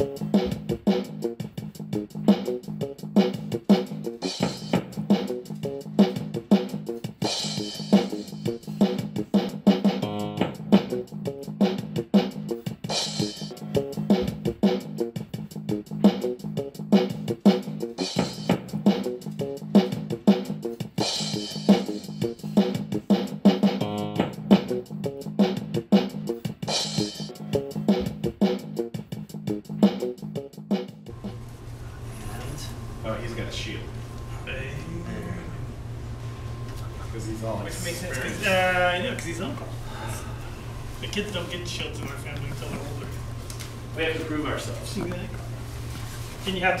Oh,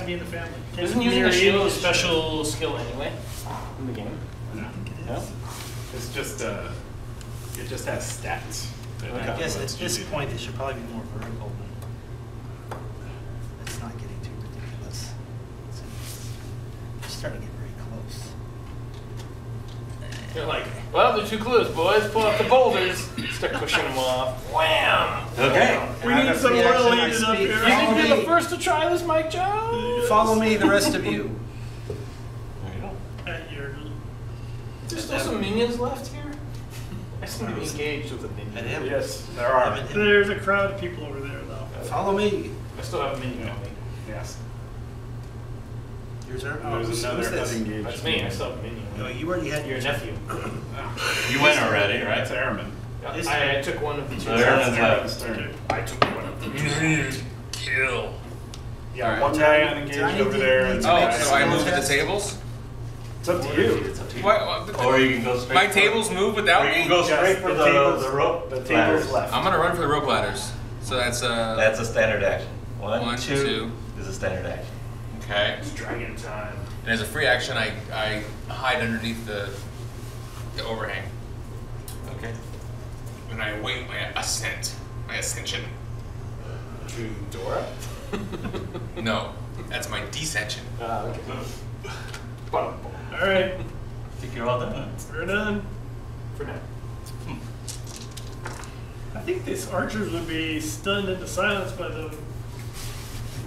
And you have to be in the family. Can't Isn't using a shield a special skill anyway in the game? No? It's just, uh, it just has stats. that I guess at this do point, it should probably be more vertical than, it's not getting too ridiculous. It's it's starting to get very close. They're like, well, they're too close, boys. Pull up the boulders. Start pushing them off. Wham! Okay. We need some Yeah, oil actually, up speak- You here. think Follow you're the first to try this, Mike Jones? Follow me, the rest of you. There you go. At your- There's still some minions left here. I seem to be engaged with a minion. And him. Yes, there are. Him and him. There's a crowd of people over there, though. Follow me. I still have a minion on me. Yes. Here's our, oh, There's another who's this? unengaged. That's me. I still have a minion. No, you already had Your nephew. You went already, right? That's Airman. This I, I took one of the two. So Aaron's Airman's left. turn. I took one of the two. Kill. Yeah, Alright. one guy unengaged Tiny over there. and needs the to Oh, make guy- so I Skill move at the tables? It's up to you. It's up to you. What, what, Or you can go straight. my for- tables move without Or you me? can go Yes, straight for the the, tables- the rope. The table's ladders. left. I'm gonna run for the rope ladders. So that's uh. That's a standard action. One, One, two, two. is a standard action. okay. It's dragon time. And as a free action, I I hide underneath the the overhang Okay. and I wait my ascent, my ascension. To Dora? No, that's my descension. Ah, okay. Bum, bum. All right, I think you're all done. we're done. For now. I think these archers would be stunned into silence by the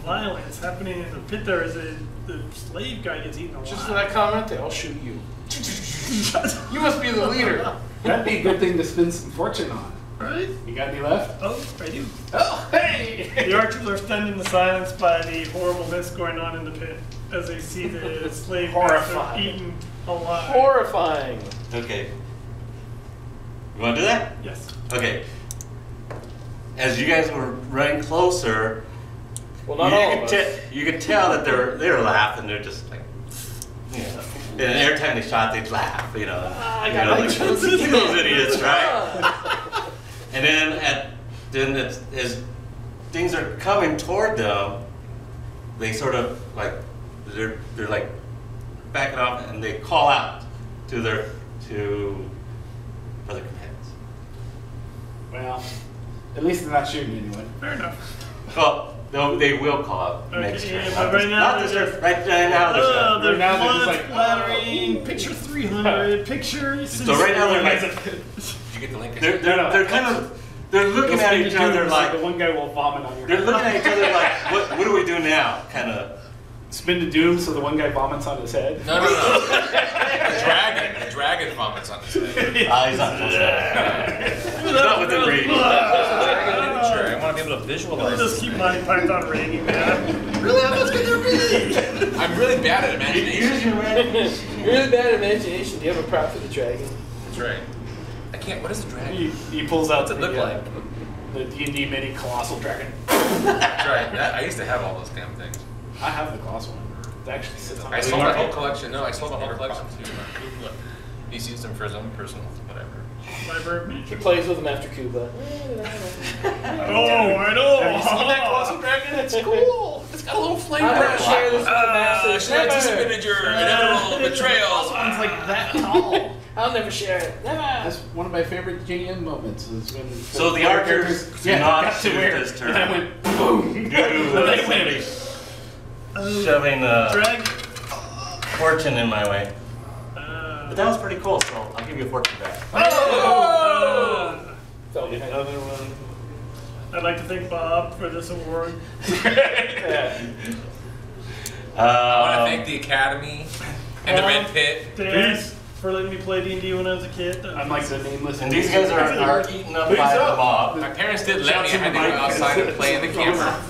violence happening in the pit there as a, the slave guy gets eaten alive. Just for that comment, they all shoot you. you must be the leader. That'd be a good thing to spend some fortune on. Right? You got any left? Oh, I do. Oh, hey! The archers are stunned into silence by the horribleness going on in the pit as they see the slave master Horrifying. eaten alive. Horrifying. Okay. You want to do that? Yes. Okay. As you guys were running closer, Well, not you, all could of te- us. you could tell that they're they're laughing. They're just like, you know. And every time they shot, they'd laugh. You know. Ah, I you got know, my like, chance those idiots, right? And then at then it's, as things are coming toward them, they sort of like they're they're like backing off and they call out to their to other companions. Well, at least they're not shooting anyone. Fair enough. Well, no, they will call out Okay, next yeah, turn. but right now not they're this turn. Right now, there's Oh, not. they're Right now they're just blood like, splattering. Picture 300. Picture. So right now they're like, Did you get the link? they're, they're, No, no. they're kind of, they're looking at each other like, the one guy will vomit on your they're head. looking at each other like, what, what do we do now? Kind of. Spin to doom so the one guy vomits on his head. No, no, no. the dragon. The dragon vomits on his head. Ah, he's not close enough. He's not within range. Sure, I want to be able to visualize. just keep my python raining, man. Really, how much can there be? I'm really bad at imagination. Use your range. You're really bad at imagination. Do you have a prop for the dragon? That's right. I can't. What is the dragon? He, he pulls out What's it look uh, like? the D&D mini colossal dragon. That's right. That, I used to have all those damn things. I have the colossal one. It actually sits on I my sold my market. whole collection. No, I sold my whole collection to Kubla. He's used them for his own personal whatever. Library He plays with them after Cuba. Oh, I know. Have you seen that Colossal dragon, it's cool. It's got a little flame I'm gonna brush. share this with the Uh, masses. should I Never. anticipated your inevitable betrayal? Sounds like that tall. I'll never share it. Never. That's one of my favorite GM moments is when So the archers characters- do yeah, not got to shoot where, this turn. And I went boom. Ooh, they somebody win. Oh, shoving uh, Dragon. fortune in my way. Uh, But that was pretty cool, so I'll give you a fortune back. oh! Fell behind. Other one. I'd like to thank Bob for this award. Uh, I want to thank the Academy and the Red Pit. Peace. For letting me play D&D when I was a kid. I'm like the nameless. and these guys are, are eaten up Please by the mob. My parents didn't let me. I Shouts in had to the go mic. outside and play in the camera.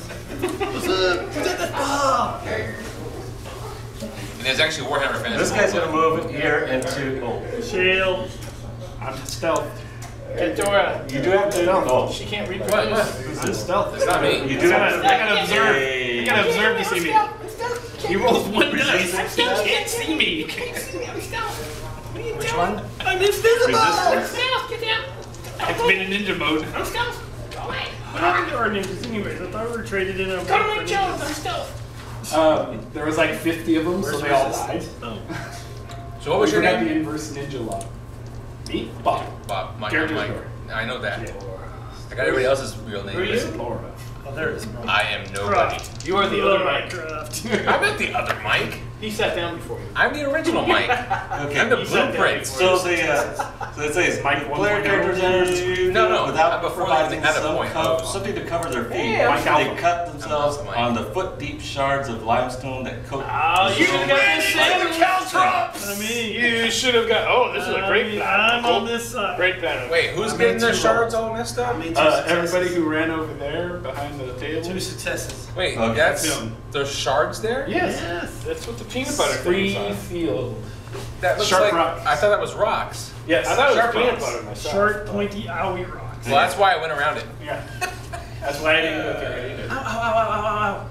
And there's actually Warhammer fans. This guy's gonna move here into. Oh, Shield. I'm stealth. Get Dora. you do have to. Oh, She can't read What? reproduce. I'm stealth. It's not me. you do I have gotta, I gotta observe. Hey. I gotta observe to see me. He rolls one dice. He can't see me. Which one? I'm invisible! Activate ninja mode. What happened to our ninjas anyways? I thought we were traded in a Go to ninjas. Um, there was like 50 of them, so they all died. Oh. So what was We your name? the inverse ninja law. Me? Bob. Bob. Mike. Character's Mike. Laura. I know that. I got everybody else's real name. Who are you? Laura. Oh, there it is. I am nobody. Croft. You are the other Mike. Minecraft. I'm not the other Mike. He sat down before you. I'm the original Mike. Okay. I'm the You said that blueprint. before. So the uh, so it says Mike player 1.0. characters enter No, no, without before providing they had a some point. co- Oh. something to cover their feet. Yeah, Mike they Alpha. cut themselves I'm Mike. on the foot deep shards of limestone that coat. Oh, you should have got this I mean, You should have got. Oh, this is a great mean, plan. I'm Cool. on this side. Great plan. Wait, who's I getting made their shards all messed up? Uh, everybody who ran over there behind the table. Two successes. Wait, Okay. that's Yeah. there's shards there. Yes. Yes. That's what the peanut butter thing Free is on. field. That looks Sharp like rocks. I thought that was rocks. Yes. I thought it was sharp peanut rocks. butter myself. Short, pointy, owie rocks. Well, that's why I went around it. Yeah. That's why I didn't go there either. Ow, ow, ow, ow, ow, ow.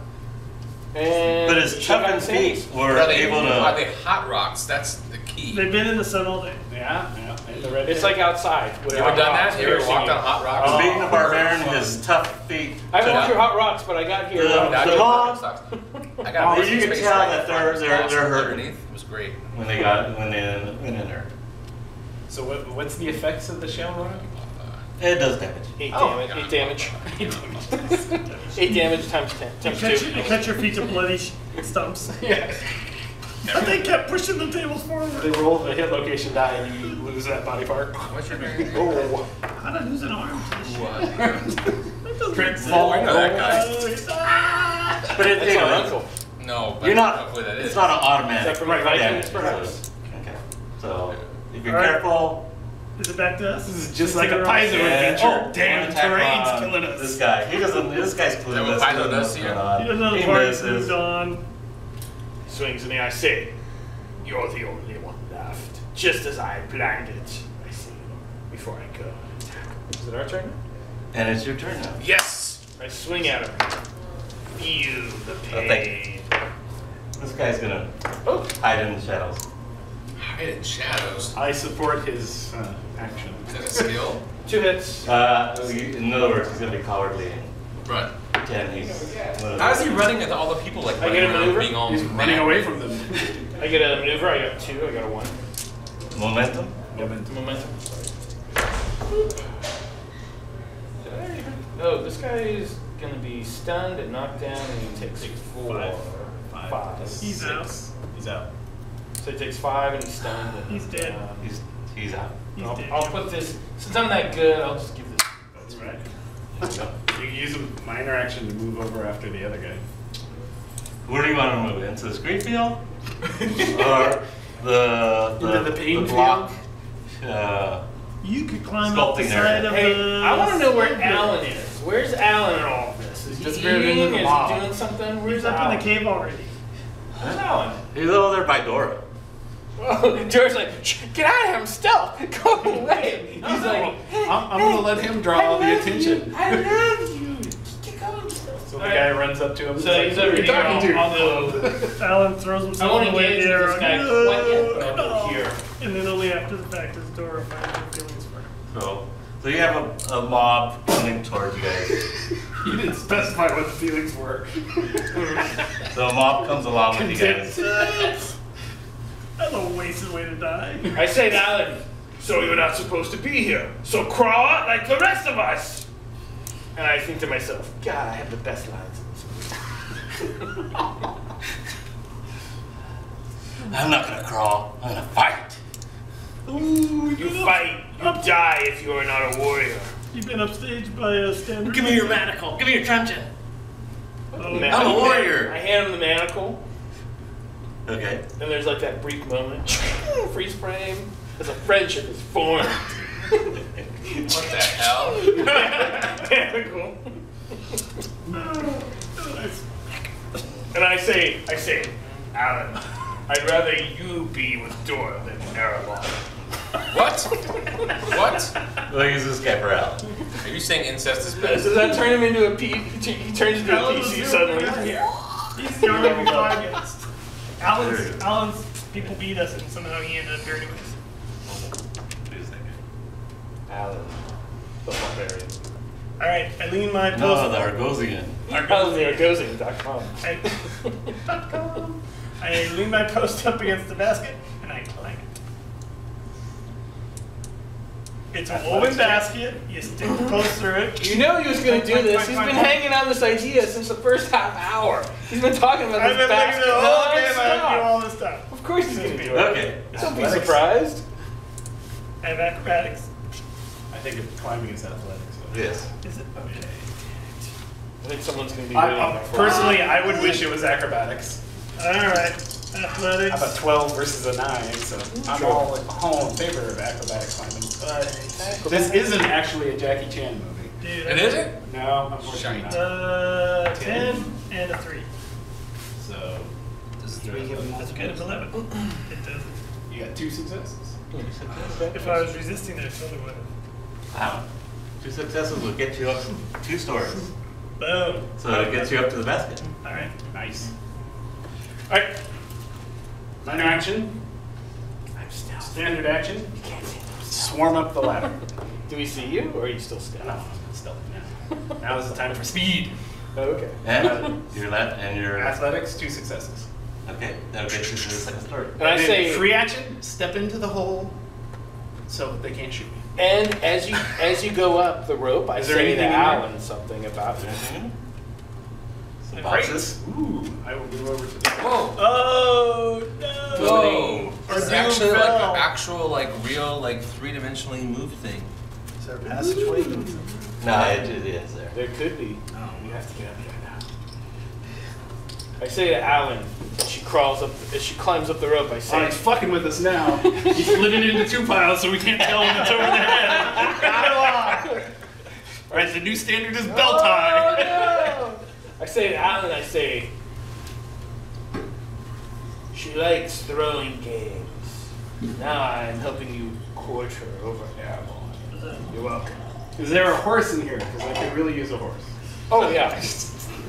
And But his you toughened got were Are they, able are to. they hot rocks? That's the key. They've been in the sun all day. Yeah, yeah. And the red It's like outside. You ever done that? You ever walked on hot rocks? From being a barbarian, his tough feet. I've took- walked through hot rocks, but I got here. Yeah. uh, Now, The I. I Mom, got you can tell right that they're- they're- they're hurt. underneath. It was great. when they got when they went in there. So what, what's the effects of the shell rock? It does damage. Eight Oh, damage. God. Eight damage. Eight damage times ten. You Times cut, two. your, you cut your feet to bloody stumps. Yeah. But they kept pushing the tables forward. They roll the hit location die and you lose that body part. What's your name? Oh. How did I lose an arm? to this shit? What? That doesn't make sense. Oh, I know that guy. Ah! But it, That's you know, uncle. No, but you're don't know not. who that is. It's not an automatic. Is that from Right, the right, Vikings, damage, perhaps? Okay. So if you're All right. careful. Is it back to us? This is just like a Zero. Paizo Yeah. adventure. Oh, Damn, one terrain's killing us. This guy. He doesn't. This guy's clueless. what Paizo He doesn't know does what's you? He doesn't know the He party's misses. moved on. Swings and I say, "You're the only one left, just as I planned it." I say before I go. Is it our turn? Now? And it's your turn now. Yes. I swing at him. Feel the Oh, pain. This guy's gonna Oh, hide in the shadows. Hide in shadows. I support his uh, action. Is that a skill? two hits. Uh, in other words, he's gonna be cowardly. Run. Ten. He's. one How is he running with all the people like I running get a around maneuver? being all He's running away from them. I get a maneuver. I got two. I got a one. Momentum. Momentum. Momentum. Did I already- Oh, this guy is gonna be stunned and knocked down, and he takes four. Five. Five. He's out. He's out. So he takes five, and he's stunned. And He's dead. uh, He's he's out. He's I'll, dead. I'll put this. Since I'm that good, I'll just give this. That's right. You can use a minor action to move over after the other guy. Where do you want to move? Into the screen field? or the the, Into the pain block? Uh, You could climb up the Sculpting side area. of Hey, the. I want to know where sculpture. Alan is. Where's Alan in all of this? Is he Disappeared into eating? the Is he doing something? Where's He's up Alan? in the cave already. Where's Alan? he's over there by Dora. Well, George's like, "Shh, get out of here, I'm stealth. Go away. He's like, I'm, I'm gonna let him draw all the attention. I love you. Just go. So the guy runs up to him. So he's over "Who are you here talking on, to?" on the. Alan throws I himself want to away engage there. with this guy "No, quite yet, but here. And then only after the fact does Dora find her feelings for him. So so you have a, a mob coming towards you guys. you didn't specify what the feelings were. So a mob comes along with you guys. That's a wasted way to die. I say to Alan, so you're not supposed to be here. So crawl out like the rest of us. And I think to myself, God, I have the best lines in this movie. I'm not gonna crawl. I'm gonna fight. Ooh, You fight, you die if you are not a warrior. You've been upstaged by a standard. Give me your manacle. Give me your truncheon. Oh, I'm a warrior. I hand him the manacle, Okay. and there's like that brief moment, freeze frame, as a friendship is formed. What the hell? manacle. And I say, I say, Alan, I'd rather you be with Dora than Arabon. What? What? We'll use this guy for Al. Are you saying incest is Does best? that turn him into a P? He he turns into a Alan was PC suddenly. He's the army we fought against. Alan's, Alan's people beat us, and somehow he ended up here anyways. Who's that guy? Alan, the barbarian. All right, I lean my post. No, the Argosian. AlanTheArgosian.com. I, I lean my post up against the basket and I climb it. It's a woven basket. You stick the post through it. You know he was going to do this. He's been hanging on this idea since the first half hour. He's been talking about this I've this been thinking basket the whole game. I do nonstop. all this stuff. Of course he's going to do it. Okay. Don't be surprised. I have acrobatics. I think if climbing is athletics. so- Yes. Is it okay? I think someone's going to be I, waiting I- for personally, I would wish it was acrobatics. All right, I have a 12 versus a 9, so I'm all, all in favor of acrobatic climbing. But this isn't actually a Jackie Chan movie. Dude, It isn't? No, unfortunately Shite. not. Uh, ten and a three. So Does three give them That's good. It's eleven. It doesn't. you got two successes. If I was resisting it, I totally would have. Wow. Two successes will get you up two stories. Boom. So it gets you up to the basket. All right. Nice. Alright. Minor action. I'm still. Standard action. You can't see them. Swarm up the ladder. Do we see you, or are you still stealth? No, stealth now. Now is the time for speed. Oh, okay. And your left and your Athletics, two successes. okay. That'll get you to the second story. And I say, free action, step into the hole so they can't shoot me. and as you as you go up the rope, I Is there say to anything in there? Alan something about you. Mhm. Some Great. boxes. Ooh, I will move over to the. Whoa. Oh no. Whoa. Or It's Doom actually like an actual, like real, like three dimensionally moved thing. Is there a passageway? No, it, it is there. There could be. Oh. we have to get up there now. I say to Alan, as she crawls up, as she climbs up the rope, I Oh, say, he's fucking with us now. He's splitting it into two piles so we can't tell when it's over the head. Alright, the new standard is belt tie. Oh, no! I say to Alan, I say, she likes throwing games. Now I'm helping you court her over Airborne. You're welcome. Is there a horse in here? Because I could really use a horse. Oh yeah,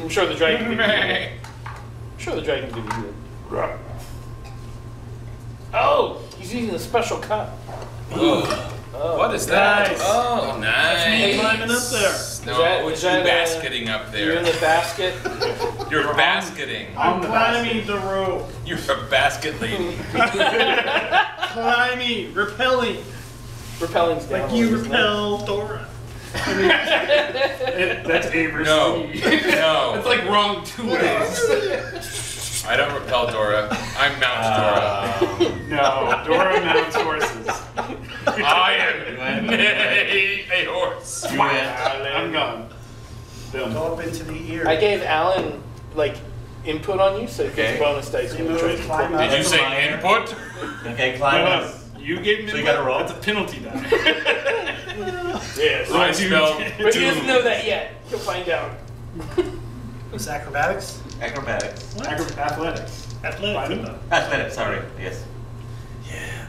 I'm sure the dragon can do it. I'm sure the dragon can do it. Oh, he's using a special cup. Ooh. Oh. What is that? Nice. Oh, nice. me climbing up there. No, Is that- it's that, you uh, basketing up there. You're in the basket. You're basketing. I'm On the climbing the rope. You're a basket lady. Climbing, repelling, Repelling's down. like you isn't it? repel Dora. It, that's Aver's No, no. It's like wrong two ways. I don't repel Dora. I'm Mount Dora. Um, No, Dora mounts horses. I am a, a horse. you win. I'm gone. Boom. Go up into the ear. I gave Alan like input on you, so Okay. you bonus dice when you Move, climb incorporate. Did you say input? Okay, climb no, up. you gave me So you gotta roll? That's a penalty die. Yes. I Dude. spelled But he doesn't know that yet. He'll find out. It's acrobatics? Acrobatics. Acro- Athletics. Athletics. Fine. Athletics, sorry. Yes.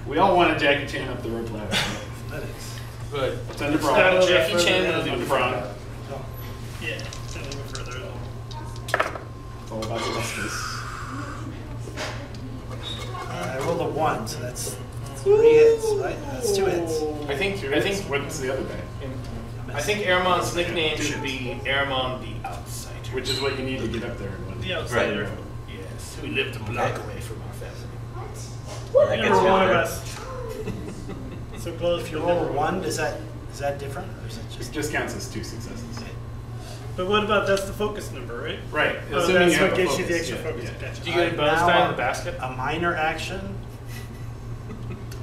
We all want a Jackie Chan up the rope ladder. Athletics. Good. It's under Start front. over Jackie further Chan down. movie. Under front. Yeah, it's a little bit further. It's all about justice. I rolled a one, so that's three hits, right? That's two hits. I think. Two I hits. think. What's the other guy? I think Airmon's nickname should be Airmon the Outsider. Which is what you need to get up there and win. The outsider. Right. Yes, who lived a block away from our family. That gets Number one of us. So close. If you but roll a one, is that, is that different, or is it It just? just counts as two successes. But what about that's the focus number, right? Right. Oh, assuming that's you what a gets you the extra yeah, focus. yeah. Gotcha. Do you get a bonus die in the basket? A minor action?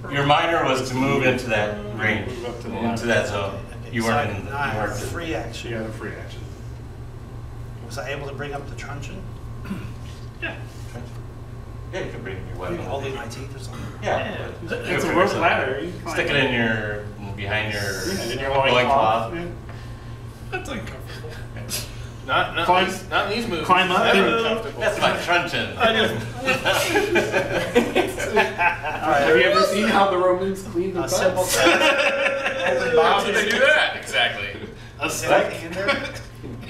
Your minor was to move into that range, Move up to the into that zone. You weren't in- Excited. you Nine, weren't free She action. had a free action. Was I able to bring up the truncheon? Yeah. Yeah, you can bring your Maybe weapon. holding my teeth or something? Yeah. Yeah. but- It's a rope ladder. You Stick it in your, behind your Yeah, in your loincloth. loincloth. Yeah. That's uncomfortable. Not, not, Climb- these, not in these movies. climb up Never. That's my truncheon. All right. Have you ever seen how the Romans cleaned their A simple butts? test. How did they do that exactly? Is there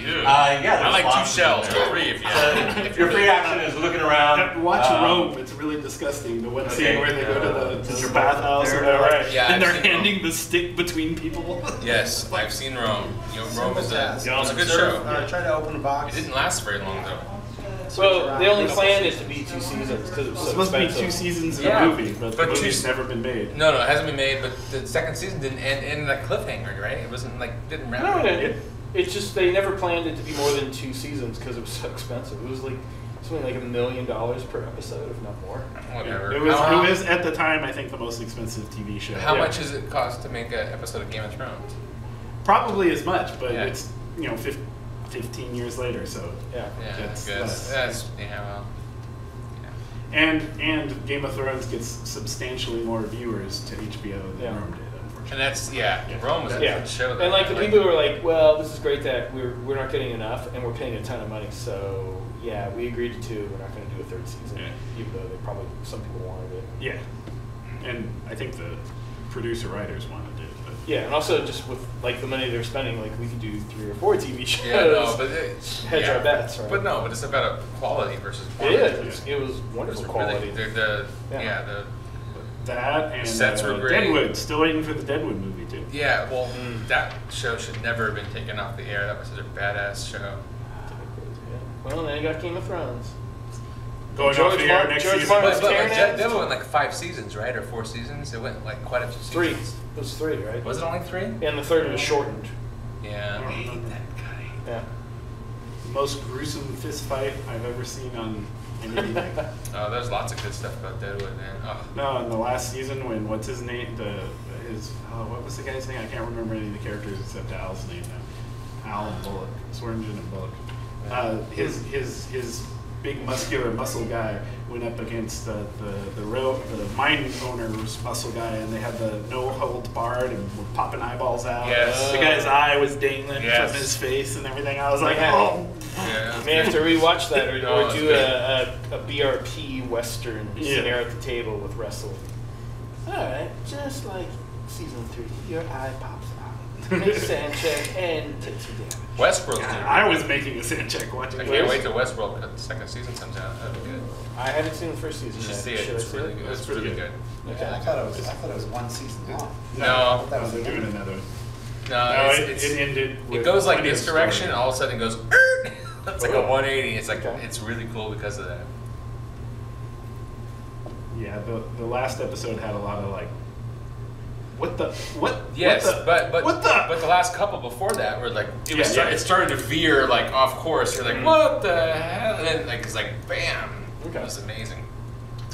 anything in there? Ew. Uh, yeah, I like two shells, or three if you So, if your free action is looking around. Watch um, Rome. It's really disgusting. The one okay, scene where they go to the, to to the bathhouse and Yeah, they're right. Yeah, and I've they're seen Rome. handing the stick between people. Yes, I've seen Rome. You know, Rome is a, task. it a good Observe- show. uh, Try to open a It box. didn't last very long though. Well, the only plan is to be two seasons because it was it's so supposed to be two seasons in Yeah, a movie, but, but the movie's s- never been made. No, no, it hasn't been made, but the second season didn't end in a cliffhanger, right? It wasn't like didn't wrap. No, up. it didn't. It's just they never planned it to be more than two seasons because it was so expensive. It was like something like a million dollars per episode, if not more. Whatever. It was, how, it was at the time, I think, the most expensive TV show. how Yeah. much does it cost to make an episode of Game of Thrones? Probably as much, but Yeah. it's you know fif- 15 years later, so Yeah. Yeah, That's I guess less. that's yeah. Well, and and Game of Thrones gets substantially more viewers to HBO than Yeah. Rome did, unfortunately. And that's yeah. Yeah. Rome was a Yeah. good show. Though. And like the people who were like, well, this is great that we're, we're not getting enough and we're paying a ton of money. So yeah, we agreed to two. We're not going to do a third season, Yeah. even though they probably some people wanted it. Yeah, and I think the producer writers wanted it, but Yeah, and also just with like the money they're spending, like we could do three or four TV shows. Yeah, no, but it, Hedge yeah. our bets, right? But no, but it's about a quality versus Yeah, quantity. it was, it was It was wonderful really- quality. the, the Yeah. yeah. the that and sets were uh, great. Deadwood. Still waiting for the Deadwood movie too. yeah. Well, Mm. that show should never have been taken off the air. That was such a badass show. Well, then you got Game of Thrones. Going George off the air Martin- next George season. Martin- But, but like, that, went like five seasons, right, or four seasons. It went like quite a few Three. seasons. It was three, right? Was it only three? And the third was shortened. Yeah. I hate that guy. Yeah. Most gruesome fist fight I've ever seen on anything. Oh, there's lots of good stuff about Deadwood, man. Oh. no, in the last season when what's his name? The his oh, what was the guy's name? I can't remember any of the characters except Al's name now. Al and Bullock, Swearingen and Bullock. Uh, his his his big muscular muscle guy went up against the the the, rail, the mine owner's muscle guy, and they had the no hold barred and were popping eyeballs out. Yes. The guy's eye was dangling Yes. from his face and everything. I was like, Yeah. oh. Yeah. You may have to rewatch that or, or do a, a, a BRP Western Yeah. scenario at the table with wrestling. Alright, just like season three, your eye pops out. Makes SAN check and takes you down. Westworld's God. I was making a SAN check watching I can't wait till Westworld the second season comes out. That'll be good. I haven't seen the first season You should yet. see it. Should It's see really it? good. It's pretty really good. good. Yeah, I thought it was, I thought it was one season long. No, No, they're doing another. no, No, it's, it, it's, it ended. it goes like this direction. story. All of a sudden, it goes. It's like a Oh. 180. It's like Okay. it's really cool because of that. Yeah, the the last episode had a lot of like, what the what? Yes, what the, but but what the? but the last couple before that were like it was Yeah, start, yeah. it started to veer like off course. You're like, Mm. what the hell? And then like it's like bam. Okay. It was amazing.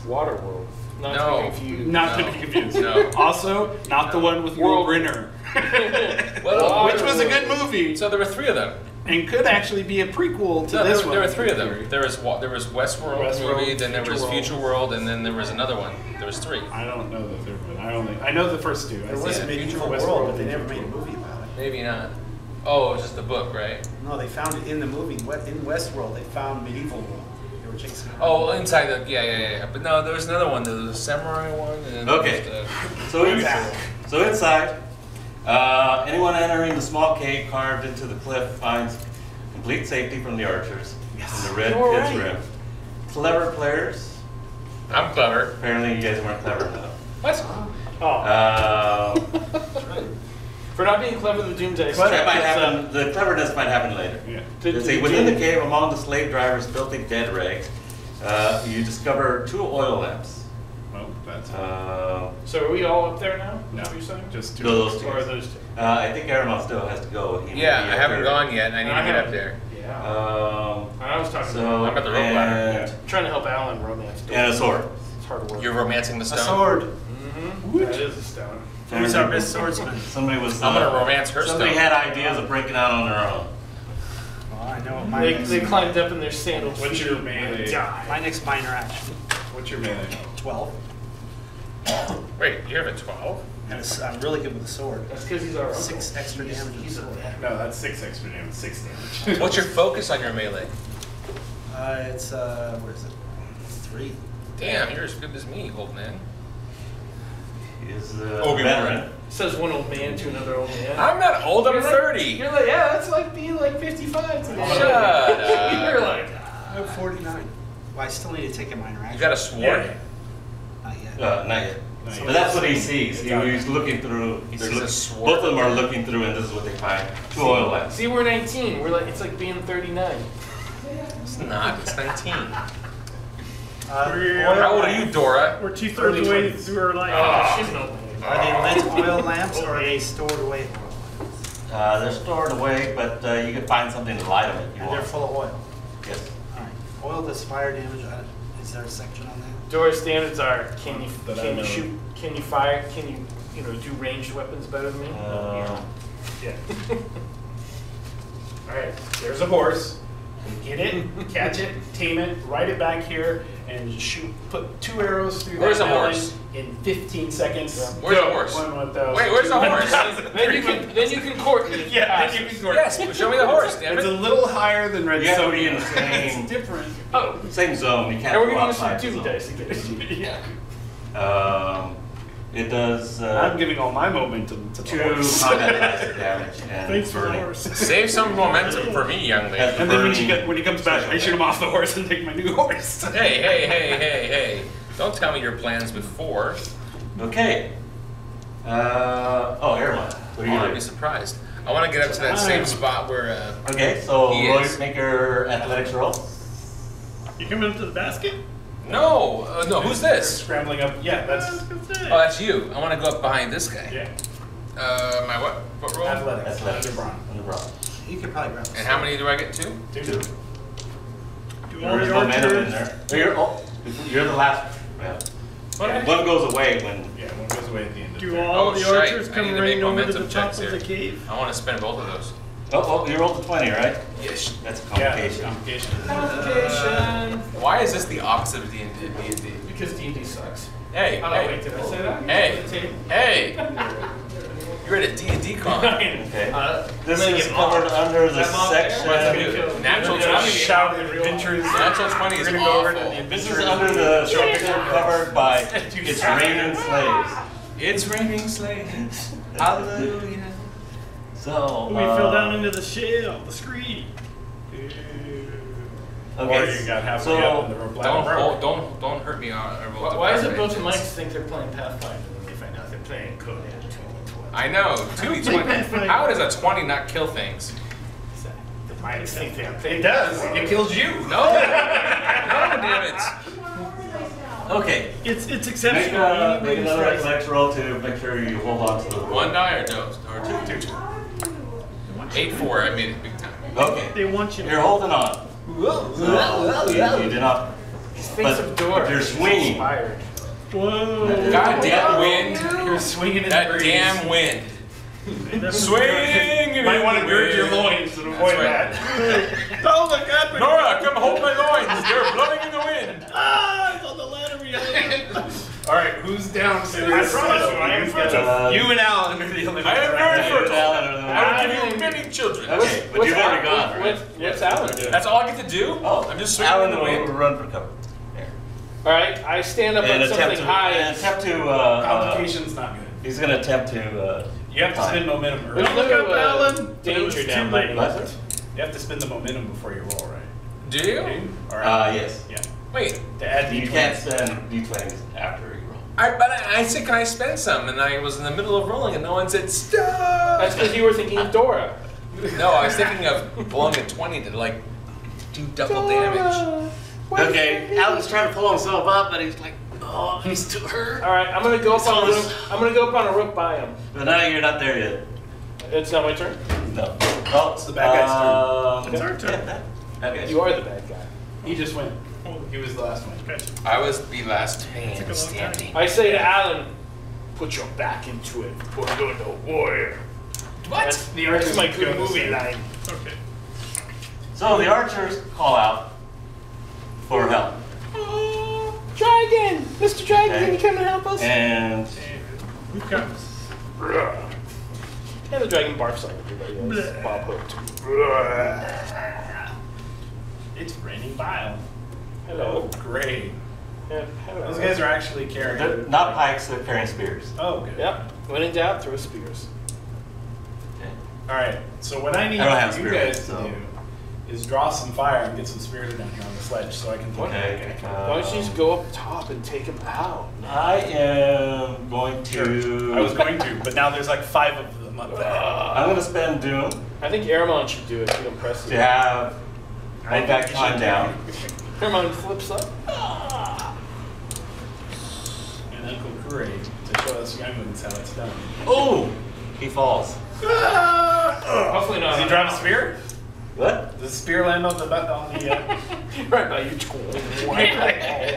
Waterworld. Not No. to be confused. not No. to be confused. No. Also, not the one with World- Will Renner, Well, which was a good movie So there were three of them. And could actually be a prequel to No, this there, one. there were three of them. There was there was Westworld, Westworld, movie, then there was Future World. Future World, and then there was another one. There was three. I don't know the third one. I only I know the first two. I There see was it. Medieval Westworld World, but they never made a movie about it. Maybe not. Oh, it was just the book, right? No, they found it in the movie, in Westworld, they found Medieval World. They were chasing. Oh, inside the yeah, yeah, yeah. But no, there was another one. There was a samurai one, and Okay. the- So, in, so inside, uh, anyone entering the small cave carved into the cliff finds complete safety from the archers yes. in the red You're pit's right. rim. Clever players. I'm clever. Apparently, you guys weren't clever enough. What? Oh, Uh, for not being clever, the Doomsday. that might It's, happen. The cleverness might happen later. Yeah. the- Let's see, the within the cave, among the slave driver's filthy dead rags, uh, you discover two oil lamps. Well, that's Uh, So are we all up there now? no, Is that what you're saying? just two. those two. Or are those two? Uh, I think Aramon still has to go. He may Yeah, be I up haven't there. gone yet, and I need I to get up there. Yeah. Um, I was talking so, I'm at the rope ladder, and, I'm trying to help Alan romance. and a sword. It's hard to work. You're romancing the A stone. sword. Mm-hmm. That is a stone. Who's our best swordsman? Somebody was. I'm uh, gonna romance her Somebody stone. had ideas of breaking out on their own. Well, I know what mine They, is. they climbed up in their sandals. What's your melee? My next minor action, What's your melee? 12. Wait, you have a 12? And it's, I'm really good with the sword. That's because he's our uncle. Six extra He's- damage He's a sword. No, that's six extra damage. Six damage. What's your focus on your melee? Uh, it's, uh, what is it? It's three. Damn, you're as good as me, old man. He is a Obi-Wan. veteran. Says one old man to another old man. I'm not old, I'm You're like- 30. You're like, yeah, that's like being like 55 today. Shut up. You're like, I'm 49. Well, I still need to take a minor action. You got a sword? Yeah. Not yet. Uh, not yet. Not But that's what he sees. He, he's looking through. He they're a look- Both of them are looking through, and this is what they find: two oil lamps. see, we're 19. We're like, it's like being 39. It's not, it's 19. Uh, We're- How old are you, Dora? We're two thirds of the way through our life. Oh, she's Are they lit oil lamps or are they stored away? Uh, they're stored away, but uh, you can find something to light them if you And they're full of oil. Yes. Alright. Oil does fire damage. Uh, Is there a section on that? Dora's standards are: Can you That I can you know. shoot? Can you fire? Can you you know do ranged weapons better than me? Uh, Yeah. All right, there's a horse. Get it, catch it, tame it, ride it back here, and shoot. Put two arrows through Where's that the melon horse? in 15 seconds. Where's the horse? One, one thousand, Wait, where's the horse? then you can then you can court me. Yeah, then you can court. Yes, show me the horse, damn It's a it. little higher than red You have to be sodium. in the same- It's different. Oh, Same zone. You can't and we're go gonna use outside the two zone. dice to get yeah. Um, it does I'm uh, giving all my momentum to the two horse. combat damage and Thanks for the burning. horse. Save some momentum for me, young lady. And then when, she get, when he comes back, I shoot him off the horse and take my new horse. Hey, hey, hey, hey, hey. Don't tell me your plans before. Okay. Uh, oh, Airline. What are you I'll be surprised. I want to get up to that same spot where, uh, Okay, so He Roy, is. make your athletics roll. You coming up to the basket? No, uh, no, who's this? Scrambling up. Yeah, that's. Oh, that's you. I want to go up behind this guy. yeah. Uh, my what? What roll? Athletics. Athletics. Under Brawn. On the. You could probably grab And how many do I get? Two? Two. Two. Do There is momentum in there. Oh, You're, oh, you're the last. Yeah. What? One goes away when. Yeah, one goes away at the end of Do the turn. all Oh, the archers I come need running over momentum the top checks of the cave? I want to spend both of those. Oh, oh, you rolled a 20, right? Yes. That's a Yeah, complication. complication. Complication. Why is this the opposite of D&D? D&D? Because D&D sucks. Hey, Oh, hey, wait, did I say that? Hey. hey! You're at a D&D con. Okay. Uh, This is covered mocked. under the Am I section. What's What's gonna it do? kill- Natural Yeah, I'm gonna twenty. get Shout mocked in real adventures. Natural 20 is We're gonna go over to awful. the This is under the section covered by It's Raining Slaves. It's raining slaves. Hallelujah. So. We uh, fell down into the shell, the screen. Okay. Or you got halfway so, up and the rope Don't, broke. hold, don't, don't hurt me on. Why, a why is it both range. mics think they're playing Pathfinder when they find out they're playing Code? I know. Two think twenty. that's right. How does a twenty not kill things? The mics think they're It does. It kills you. No. no, damn it. Okay. It's it's Make, exceptional. uh, make another to athletics roll to make sure you hold on to the One die or dose or two, two. Eight four. I made it big time. Okay. They want you to. You're holding on. So, you, you did not. Thinks But- of door. but you're swinging. Inspired. Whoa. God damn wind. You're swinging in That the breeze. damn wind. That's- Swing. Might want to gird your loins to avoid right. that. Oh my God! Nora, come hold my loins. They're blowing in the wind. Ah, it's on the ladder behind. All right, who's down? I promise you, I am first. Uh, You and Al under the elimination. I am very You're fertile. down under the- I will give you many children. Okay, but you've already gone, right? What's, what's Alan doing? That's all I get to do? Oh, I'm just swinging Alan in the will wind. run for cover. There. All right, I stand up And on attempt something to, high. and and- attempt to, uh, uh, Complication's not good. he's gonna attempt to, uh, You have to Fine. spend momentum There's early. Look no up, uh, Alan. But it was danger down by late. You have to spend the momentum before you roll, right? Do you? All Uh, yes. Yeah. Wait. To add You D20. can't spend D20s after you roll. I, but I, I said, can I spend some? And I was in the middle of rolling, and no one said stop. That's because you were thinking of Dora. No, I was thinking of blowing a twenty to like do double damage. Okay, Alan's trying to pull himself up, but he's like, oh, he's too hurt. All right, I'm gonna go up on a rook. I'm gonna go up on a rook by him. But now you're not there yet. It's not my turn. No. Oh, It's the bad guy's turn. Uh, it's our turn. yeah, that- okay. You are the bad guy. He just went. Oh, he was the last one. Gotcha. I was the last man standing. I say to Alan, put your back into it, for you're the warrior. What? That's, that's my good movie line. Okay. So the archers call out for help. Uh, dragon! Mr. Dragon, Okay. can you come and help us? And Who comes? And the dragon barfs on everybody else. Bob hooked. It's raining bile. Hello. great. Yeah, hello. Those guys are actually they're carrying. not pikes, they're carrying spears. Oh, good. Yep. When in doubt, throw spears. Okay. All right. So what I need I don't have for you spear, guys so- to do is draw some fire and get some spears down here on the sledge so I can take Okay. the uh, Why don't you just go up top and take them out? I am going to. I was going to, but now there's like five of them up there. I'm going to spend Doom I think Aramon should do it to impress you. to have I one guy think you climb should down. Aramon flips up. And Uncle Curry to show us younglings how it's done. Oh, he falls. Hopefully not. Does he drop a spear? What? Does the spear land on the bu- on the? Uh... right by you.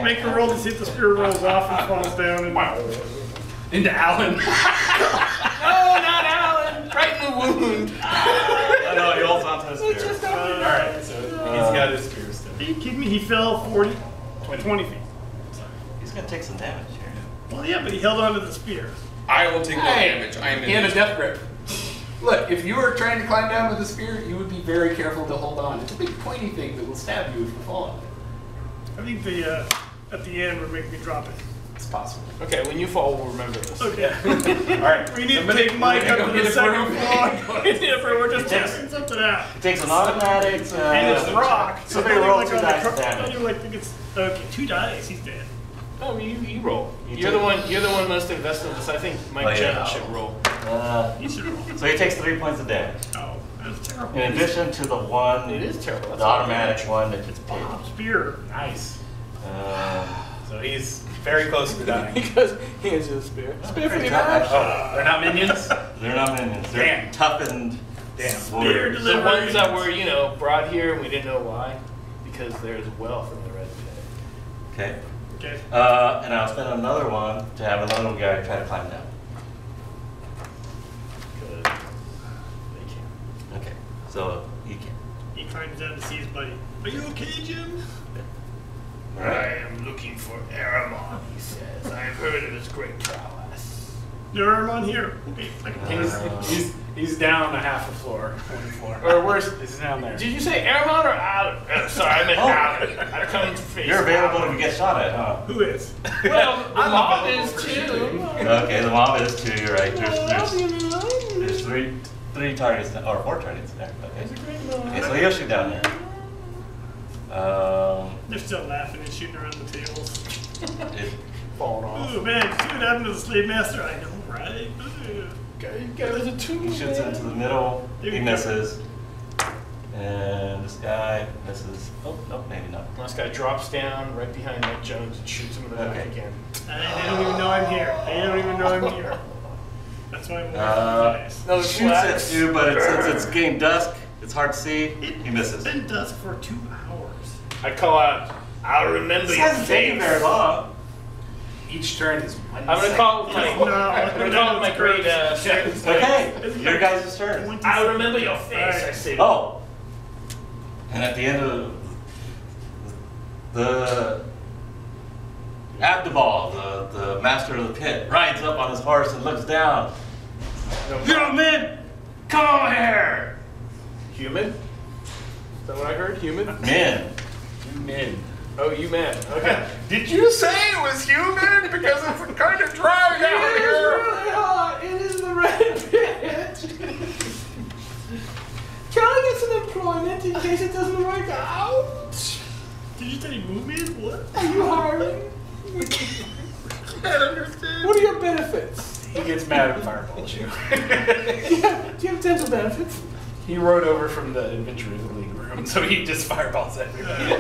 Make a roll to see if the spear rolls off and falls down. And into Alan? No, not Alan. Right in the wound. I know, he holds onto his spear. All right, so he's got his spear still. Are you kidding me? He fell 40, 20 feet. He's going to take some damage here. Well, yeah, but he held onto the spear. I will take no Hey, damage. I am in. he had a death grip. Look, if you were trying to climb down with a spear, you would be very careful to hold on. It's a big pointy thing that will stab you if you fall on it. I think the uh, at the end would make me drop it. It's possible. Okay, when you fall, we'll remember this. Okay. All right. we need somebody- to take Mike up to the second broom. floor. yeah, bro, we're just testing something out. He takes an automatic. Uh, And it's rock. So they roll like two on the dice cr- I thought damage. like think it's okay. Two dice. He's dead. Oh, you, you roll. You You are the one. You're the one most invested in this. I think Mike Oh, yeah. Should roll. Uh, You should roll. so he takes three points of damage. Oh, that's terrible. In addition to the one, It is terrible. That's the automatic one that gets paid. spear. Nice. Um, So he's very close to dying. because he has a spear. Spear for pretty you, tough, man. actually. Oh, they're not minions. They're not minions. They're Damn. toughened Damn. warriors. Spear The ones that were, you know, brought here and we didn't know why, because there's wealth in the red pit. Okay. Okay. Uh, and I'll spend another one to have another guy try to climb down. Because they can. Okay. So you can. He climbs down to see his buddy. Are you okay, Jim? I am looking for Aramon, he says. I've heard of his great prowess. There are on here. Okay. I can He's, take this. he's, he's down a half a floor, one floor. Or worse, He's down there. did you say Aramon or Alan? Uh, sorry, I meant Oh. Alan. I come to face You're available Alan. to get shot at, huh? Who is? Well, the I'm mob is too. Okay, the mob is two. You're right. There's, there's, there's three three targets there, or four targets there. Okay. Okay, so he'll shoot down there. Um, They're still laughing and shooting around the tables. it, Falling off. Ooh, man, see what happened to the slave master? I know, right? Ooh. Okay, there's a two. he shoots into the middle. There He you go. misses. And this guy misses. Oh, no, maybe not. This guy drops down right behind Mike Jones and shoots him in the back Okay. again. I, they don't even know I'm here. They don't even know I'm here. That's why I'm Uh, nice. Another shoots at you, but it, since it's getting dusk, it's hard to see. He misses. It's been dusk for two hours. I call out, I'll remember This your hasn't taken face. very long. Each turn is one I'm gonna second. call with my, No, I'm gonna call with my great uh, strength. Okay, your guys' turn. I'll remember your face, I say. Oh, and at the end of the Abdabal, the, the master of the pit, rides up on his horse and looks down. Young men, come over here. Human? Is that what I heard? Human? Men, Two men. Oh, you man. Okay. Did you say it was human? Because it's kind of dry down here. really hot. It is the red pit. Can I get some employment in case it doesn't work out? Did you say movement? What? Are you hiring? can't understand. What are your benefits? He gets mad and fireballs you. Yeah, do you have dental benefits? He rode over from the Adventurers League room, so he just fireballs everybody.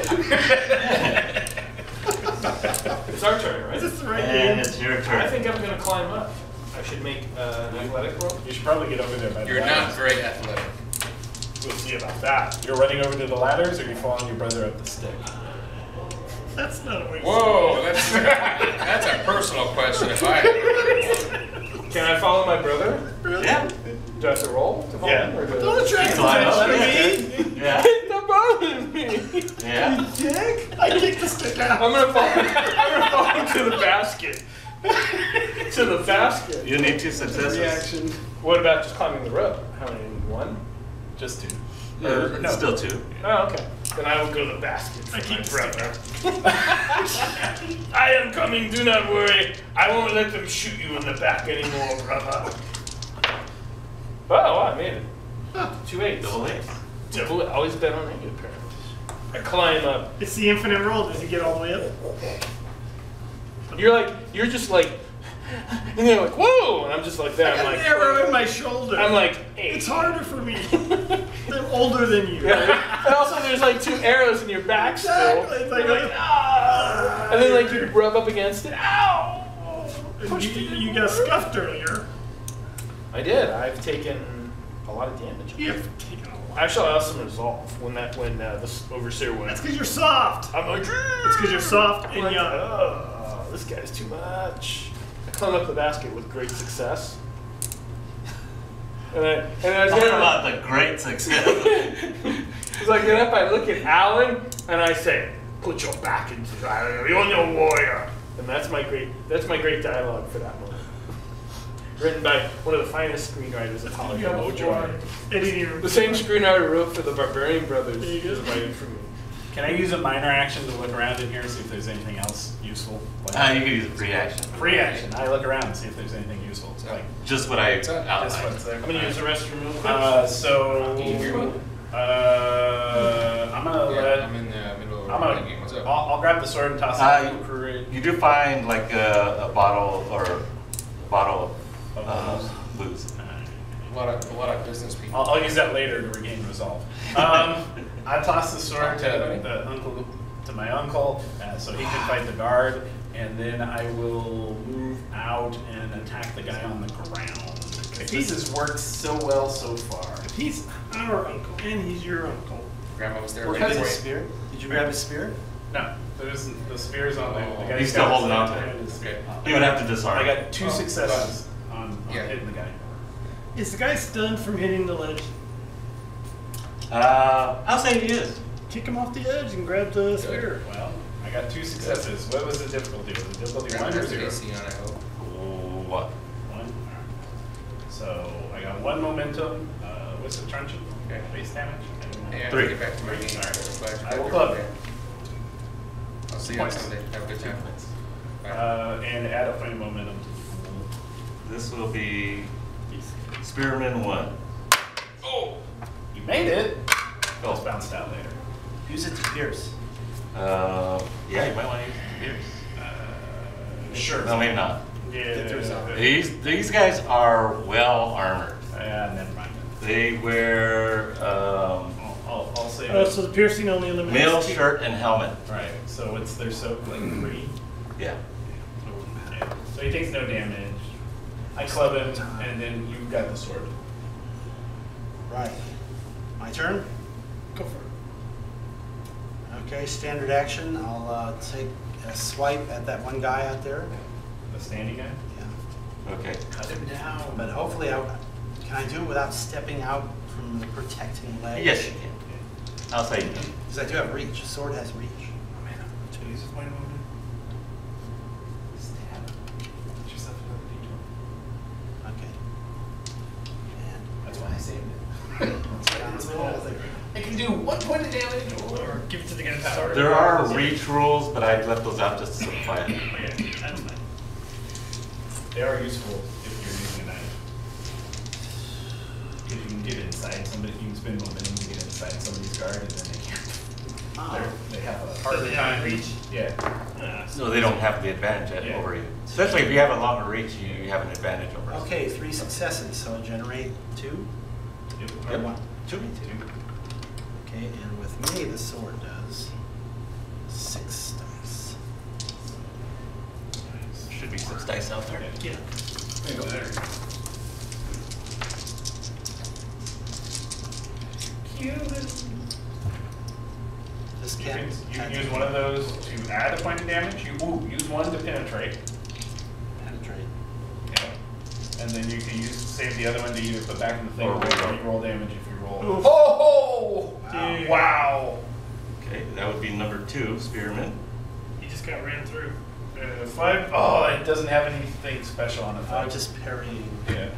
It's our turn, right? Is this right and it's your turn. I think I'm gonna climb up. I should make uh, an athletic roll. you should probably get over there by the You're not ladders. very athletic. We'll see about that. You're running over to the ladders, or you're following your brother up the stick? That's not a way. Whoa, that's that's a personal question. If I Can I follow my brother? Yeah. Do I have to roll to follow Yeah. him? Or do Don't attract Climb up. attention to me. Yeah. Don't bother me. Yeah. Dick. I kicked the stick out. I'm gonna fall. I'm gonna fall into the basket. to the basket. You need two successes. Reaction. What about just climbing the rope? How many? One? Just two. Uh, no. Still two. Oh, okay. Then I will go to the basket. I for keep my the brother. I am coming. Do not worry. I won't let them shoot you in the back anymore, brother. Oh, I made it. Two eights. Double eight. Double. Always bet on eight, apparently. I climb up. It's the infinite roll. Does he get all the way up? You're like, you're just like, and you're like, whoa, and I'm just like that. I'm like, arrow in my shoulder. I'm like, eight. It's harder for me. I'm older than you. Yeah. And also, there's like two arrows in your back still. It's like, like, ah. And then like you rub up against it. Ow! You, you got scuffed earlier. I did. I've taken a lot of damage. You've taken a lot. Actually, I lost some resolve when that when uh, this overseer went. That's because you're soft. I'm like, It's because you're soft and like, young. oh, this guy's too much. I climbed up the basket with great success. And I and I was Talk getting about the great success. As I get up, I look at Alan and I say, "Put your back into the You're no warrior." And that's my great that's my great dialogue for that moment. Written by one of the finest screenwriters of Hollywood, Mojo. It didn't even. The same screenwriter wrote for the Barbarian Brothers. There you go. Is writing for me. Can I use a minor action to look around in here, and see if there's anything else useful? Like, Ah, you could use a free action. free action. I look around and see if there's anything useful. Like Just what I What's that? this outlined. there. I'm gonna use the restroom real quick. Uh, so Can you hear me? uh, I'm gonna yeah, let. I'm in the middle of a I'm running gonna. game. What's up? I'll, I'll grab the sword and toss it Uh, to crew. You do find like a, a bottle or a bottle of Of uh, booze. booze. A lot of a lot of business people. I'll, I'll use that later to regain resolve. Um, I toss the sword to the uncle, to my uncle, uh, so he can fight the guard, and then I will move out and attack the guy on the ground. This has worked so well so far. He's our uncle, and he's your uncle. Grandma was there. What waiting kind of spear? Did you grab his spear? No, there's the spear's on there. The guy's He's still holding his- on to it. Okay. You would have to disarm. I got two Oh, successes on, on Yeah. hitting the guy. Is the guy stunned from hitting the ledge? Uh, I'll say he is. Kick him off the edge and grab the spear. Well, I got two successes. What was the difficulty? Was it difficulty one or zero? AC on, I hope. What? One. So I got one momentum. Uh, what's the truncheon? Okay. Base damage. Yeah, Three. Get back to my game. Sorry. Back- I will club. my. I'll see you on Points. Sunday. Have a good time. Bye. Uh, and add a point of momentum. This will be Spearman one. Oh! You made it. Oh. Just bounced out later. Use it to pierce. Uh, yeah, you might want to use beers. Uh, sure. No, maybe not. Yeah. These these guys are well armored. Yeah, never mind. They wear um, I'll, I'll, I'll say. Oh, so the piercing only eliminates. mail shirt and helmet. Right. So it's they're soaked like three. Yeah. Yeah. So he takes no damage. I club him, and then you've got the sword. Right. My turn? Go for it. Okay, standard action. I'll uh, take a swipe at that one guy out there. The standing guy. Yeah. Okay. Cut him down, but hopefully I, can I do it without stepping out from the protecting leg? Yes, you can. I'll say you can. Because I do have reach. A sword has reach. Use his point of moment. Stab. Put yourself another Okay. And That's why I saved it. down the hole there. I can do one point of damage or. Or give it to the guy that's already. There are reach rules, but I left those out just to simplify it. Okay, that's fine. They are useful if you're using a knife. Because you can get inside somebody, you can spend momentum to get inside somebody's guard and then they can't. Oh. They're, have a Does harder time. reach? Yeah. Ah, so- So they don't have the advantage at- Yeah. over you. Especially if you have a longer reach, you you have an advantage over us. Okay, three successes, so I generate two? Or Yep. one? Two. Okay, and with me, the sword does six dice. Should be six dice out there. Yeah. This You Ten. can, you can use one of those to add a point of damage. You ooh, use one to penetrate. Penetrate. Yeah. And then you can use save the other one to either put back in the thing Or or reroll. roll damage if you roll. Oof. Oh! Dude. Wow. Okay, that would be number two, Spearman. He just got ran through. Uh, five. Oh, it doesn't have anything special on it. Oh, just parrying. Yeah.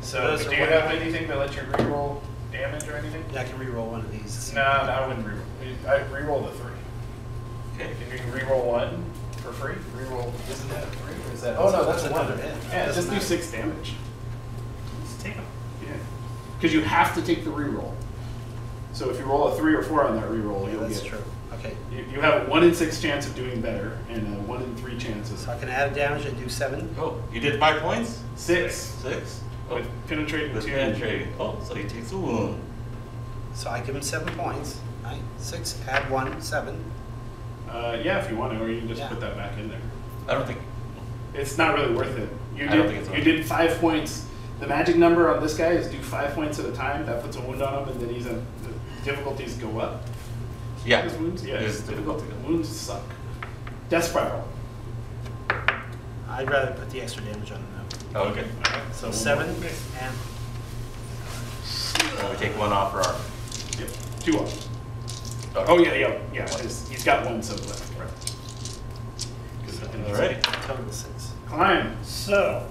So, Those do you what- have anything that lets you reroll damage or anything? Yeah, I can re-roll one of these. No, no, I wouldn't reroll. I reroll the three. Okay. If you can reroll one for free, reroll. Isn't that a three or is that? Oh no, that's that's a one. another hit. Yeah, Just just do do six damage. Just take him. Yeah. Because you have to take the reroll. So if you roll a three or four on that reroll, Yeah, you'll that's get. true. Okay. You, you have a one in six chance of doing better and a one in three chances. of So I can add damage and do seven. Oh, you did five points? six Six? Oh, with penetrating with two. penetrating. Oh, so he takes a wound. So I give him seven points. Right? Six, add one, seven. Uh, yeah, if you want to, or you can just Yeah. put that back in there. I don't think, It's not really worth it. You I did, don't think it's you worth did five points. The magic number on this guy is do five points at a time. That puts a wound on him, and then he's a, the difficulties go up. yeah. His wounds, yeah, His his difficulty. wounds suck. Death spiral. I'd rather put the extra damage on him now. Oh, okay. So seven more. and Uh, we take one off for our. Yep, two off. Oh yeah, yeah, yeah. His, he's got one sub left. Right. Alrighty. total six. Climb. So,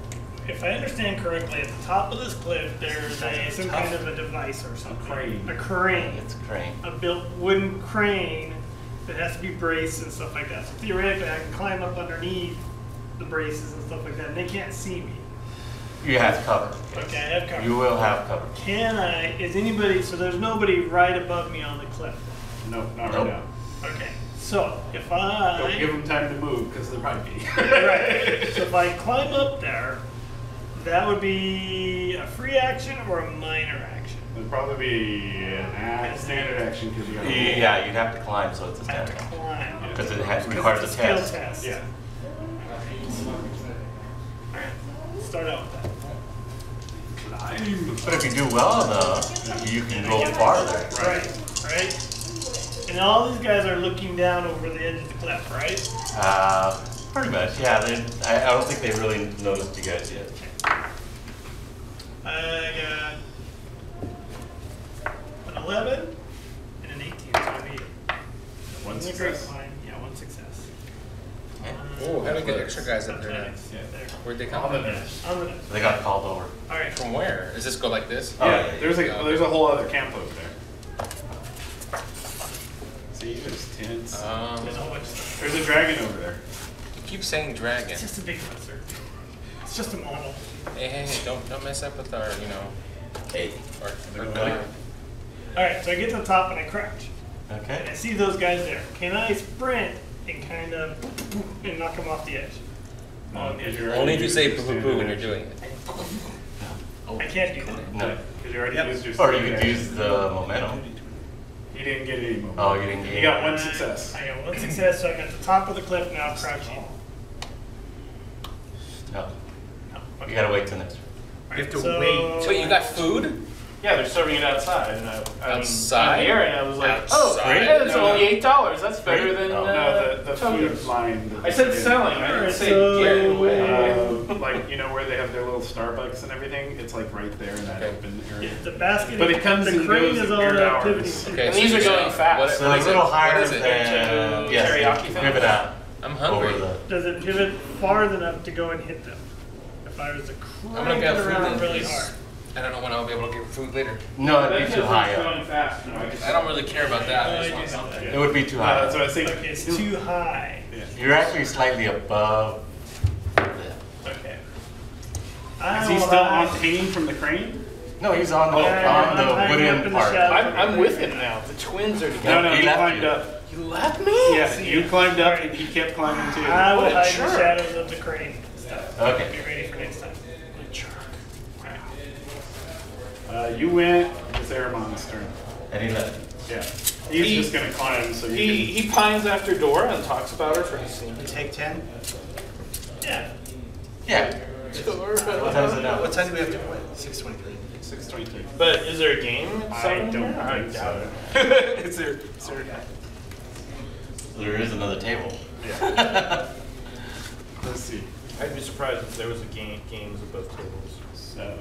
if I understand correctly, at the top of this cliff, there's a, some kind of a device or something. crane. A crane. It's a crane. A built wooden crane that has to be braced and stuff like that. So theoretically, I can climb up underneath the braces and stuff like that, and they can't see me. You have cover. Okay, I have cover. You will have cover. Can I? Is anybody? So there's nobody right above me on the cliff. No, not Nope. right now. Okay. So if I Don't give them time to move because there might be. right. So if I climb up there, that would be a free action or a minor action. It'd probably be an act, standard action because you got. Yeah, you'd have to climb, so it's a I have standard. to climb. Because it has, 'Cause requires a it's skill test. test. Yeah. Alright. Start out with that. But if you do well enough, you can go farther. Right. Right. And all these guys are looking down over the edge of the cliff, right? Uh, pretty much, yeah. They, I, I don't think they really noticed you guys yet. I got an 11 and an 18. So I beat it. One success. Yeah, one success. Oh, how do we get extra guys up there now? Yeah. Where'd they On come the from? On the nose. They got called over. All right. From where? Does this go like this? Oh, yeah, yeah, there's a yeah. there's a whole other camp over there. See, there's tents. Um, There's a whole bunch of stuff. There's a dragon over there. you keep saying dragon. It's just a big monster. It's just a model. Hey, hey, hey, don't don't mess up with our, you know, Hey. our, our Okay. All right, so I get to the top and I crouch. And I see those guys there. Can I sprint and kind of and knock them off the edge? On the edge. you're Only if you say your boo boo boo when you're doing it. I oh. can't do that. No. Because you already Yep. used your. Or you standard could use the momentum. He didn't get any movement. Oh, you didn't get He got one success. I got one success, so I'm at the top of the cliff now, crouching. No. No, You gotta wait till next. All You have to so- wait. Wait, you got food? Yeah, they're serving it outside, and I, I Outside? in the area, and I was like, oh, Outside? great, it's No, only eight dollars. That's better Great. than No, uh, No, the, the food line. that I said selling. I didn't say so- get away. Uh, like you know where they have their little Starbucks and everything. It's like right there in that Okay. open area. The basket, But it comes the and crane goes is at on weird activity. Okay, And these are going fast. What, So what it's is a little higher What is it? than, yes, teriyaki you thing? pivot out. I'm hungry. Over the, Does it pivot far enough to go and hit them? If I was to I'm gonna crank get it food around then, really please. hard. I don't know when I'll be able to get food later. no, it'd be too high up. going fast. You know, I just- I don't really care about that. I I just do want something. that. It would be too Uh, high. that's what I was thinking. Okay, it's too high. Yeah. You're actually slightly above. the- Okay. I Is he will still hide- on hanging from the crane? No, he's on the, Yeah, on the wooden in the part. I'm, I'm with him now. The twins are together. no, he he, left climbed you. up. You left me? Yeah, you climbed up and he kept climbing too. I will What a hide in the jerk. shadows of the crane. Stuff. Okay. Be ready Uh, you went. It's Aramon's turn. And he left. Yeah, he's He- just gonna climb. So you He, he pines after Dora and talks about her for his scene. You take ten. Yeah. Yeah. What time is it now? What time do we have to quit? Six twenty-three. Six twenty-three. But is there a game? I seven don't here? I doubt so. it. is there, is there there is another table. Yeah. Let's see. I'd be surprised if there was a game, games at both tables. Seven.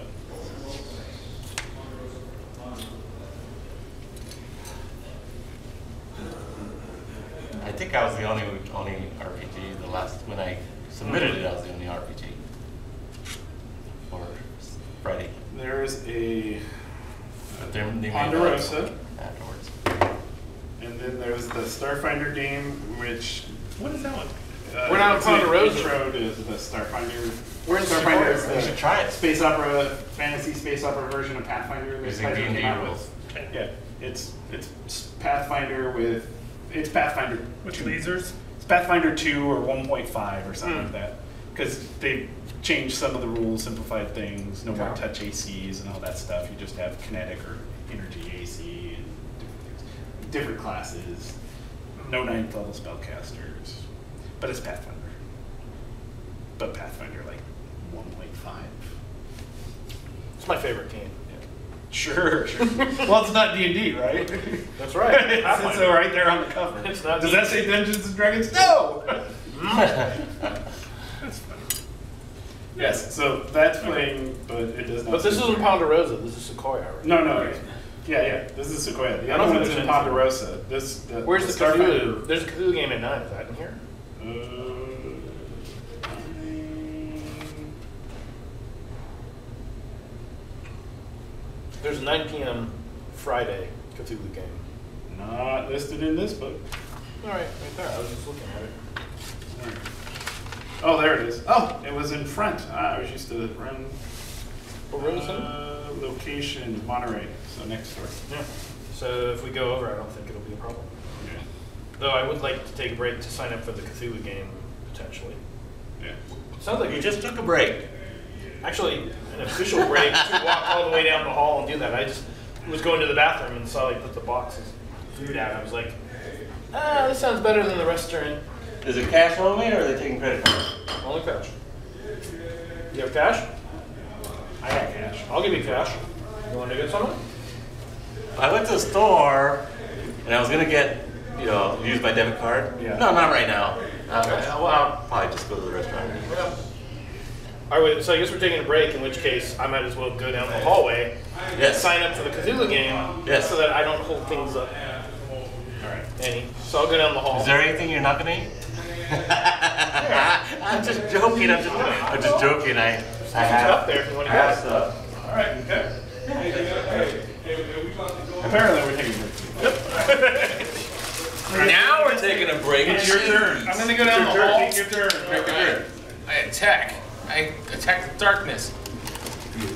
I think I was the only only RPG the last when I submitted it. I was the only RPG for Friday. There's a But they're- Ponderosa, afterwards. and then there's the Starfinder game, which What is that one? uh, We're not in it's an Ponderosa. Intro to the Starfinder. We're in Starfinder Sequoia, is right? You should try it. space opera, fantasy space opera version of Pathfinder. that Using Pathfinder D&D rules. Yeah, it's it's Pathfinder with it's Pathfinder With two. lasers? It's Pathfinder 2 or 1.5 or something Hmm. like that. Because they changed some of the rules, simplified things, no more touch ACs and all that stuff. You just have kinetic or energy AC and different things. Different classes. No ninth level spellcasters. But it's Pathfinder. But Pathfinder like 1.5. It's my favorite game. Sure, sure. well, it's not D and D, right? That's right. it's, it's Pathfinder. right there on the cover. It's not Does that say Dungeons and Dragons? No. That's funny. Yes, so that's playing, but it does not. But this isn't Ponderosa, this is Sequoia, right? No, no. Yeah, yeah. This is Sequoia. The I don't other think one's there's in Ponderosa. This. The, Where's the Cthulhu? There's a Cthulhu game at nine, is that in here? Uh, There's a nine PM Friday Cthulhu game. not listed in this book. All right, right there, I was just looking at it. Oh, there it is. Oh, it was in front. Ah, I was used to run. What road? Uh, location Monterey, so next door. Yeah. So if we go over, I don't think it'll be a problem. Yeah. Though I would like to take a break to sign up for the Cthulhu game, potentially. Yeah. Sounds like You you just took a break. Actually, an official break to walk all the way down the hall and do that. I just was going to the bathroom and saw they put the boxes of food out. I was like, ah, this sounds better than the restaurant. Is it cash only or are they taking credit card? Only cash. You have cash? I got cash. I'll give you cash. You want to get some? I went to the store and I was gonna get, you know, use my debit card. Yeah. No, not right now. Uh, well, I'll probably just go to the restaurant. All right, so I guess we're taking a break, in which case I might as well go down the hallway and sign up for the Cthulhu game Yes. so that I don't hold things up All right. any. So I'll go down the hall. Is there anything you're not gonna eat? I'm just joking. I'm just, I'm just joking. I, I It's have, up there if you want I to have get stuff. All right. Okay. Apparently, we're taking a break. Now we're taking a break. It's your turn. I'm gonna go down the Your turn. hall. Take your turn. Take a break. I attack. I attack the darkness.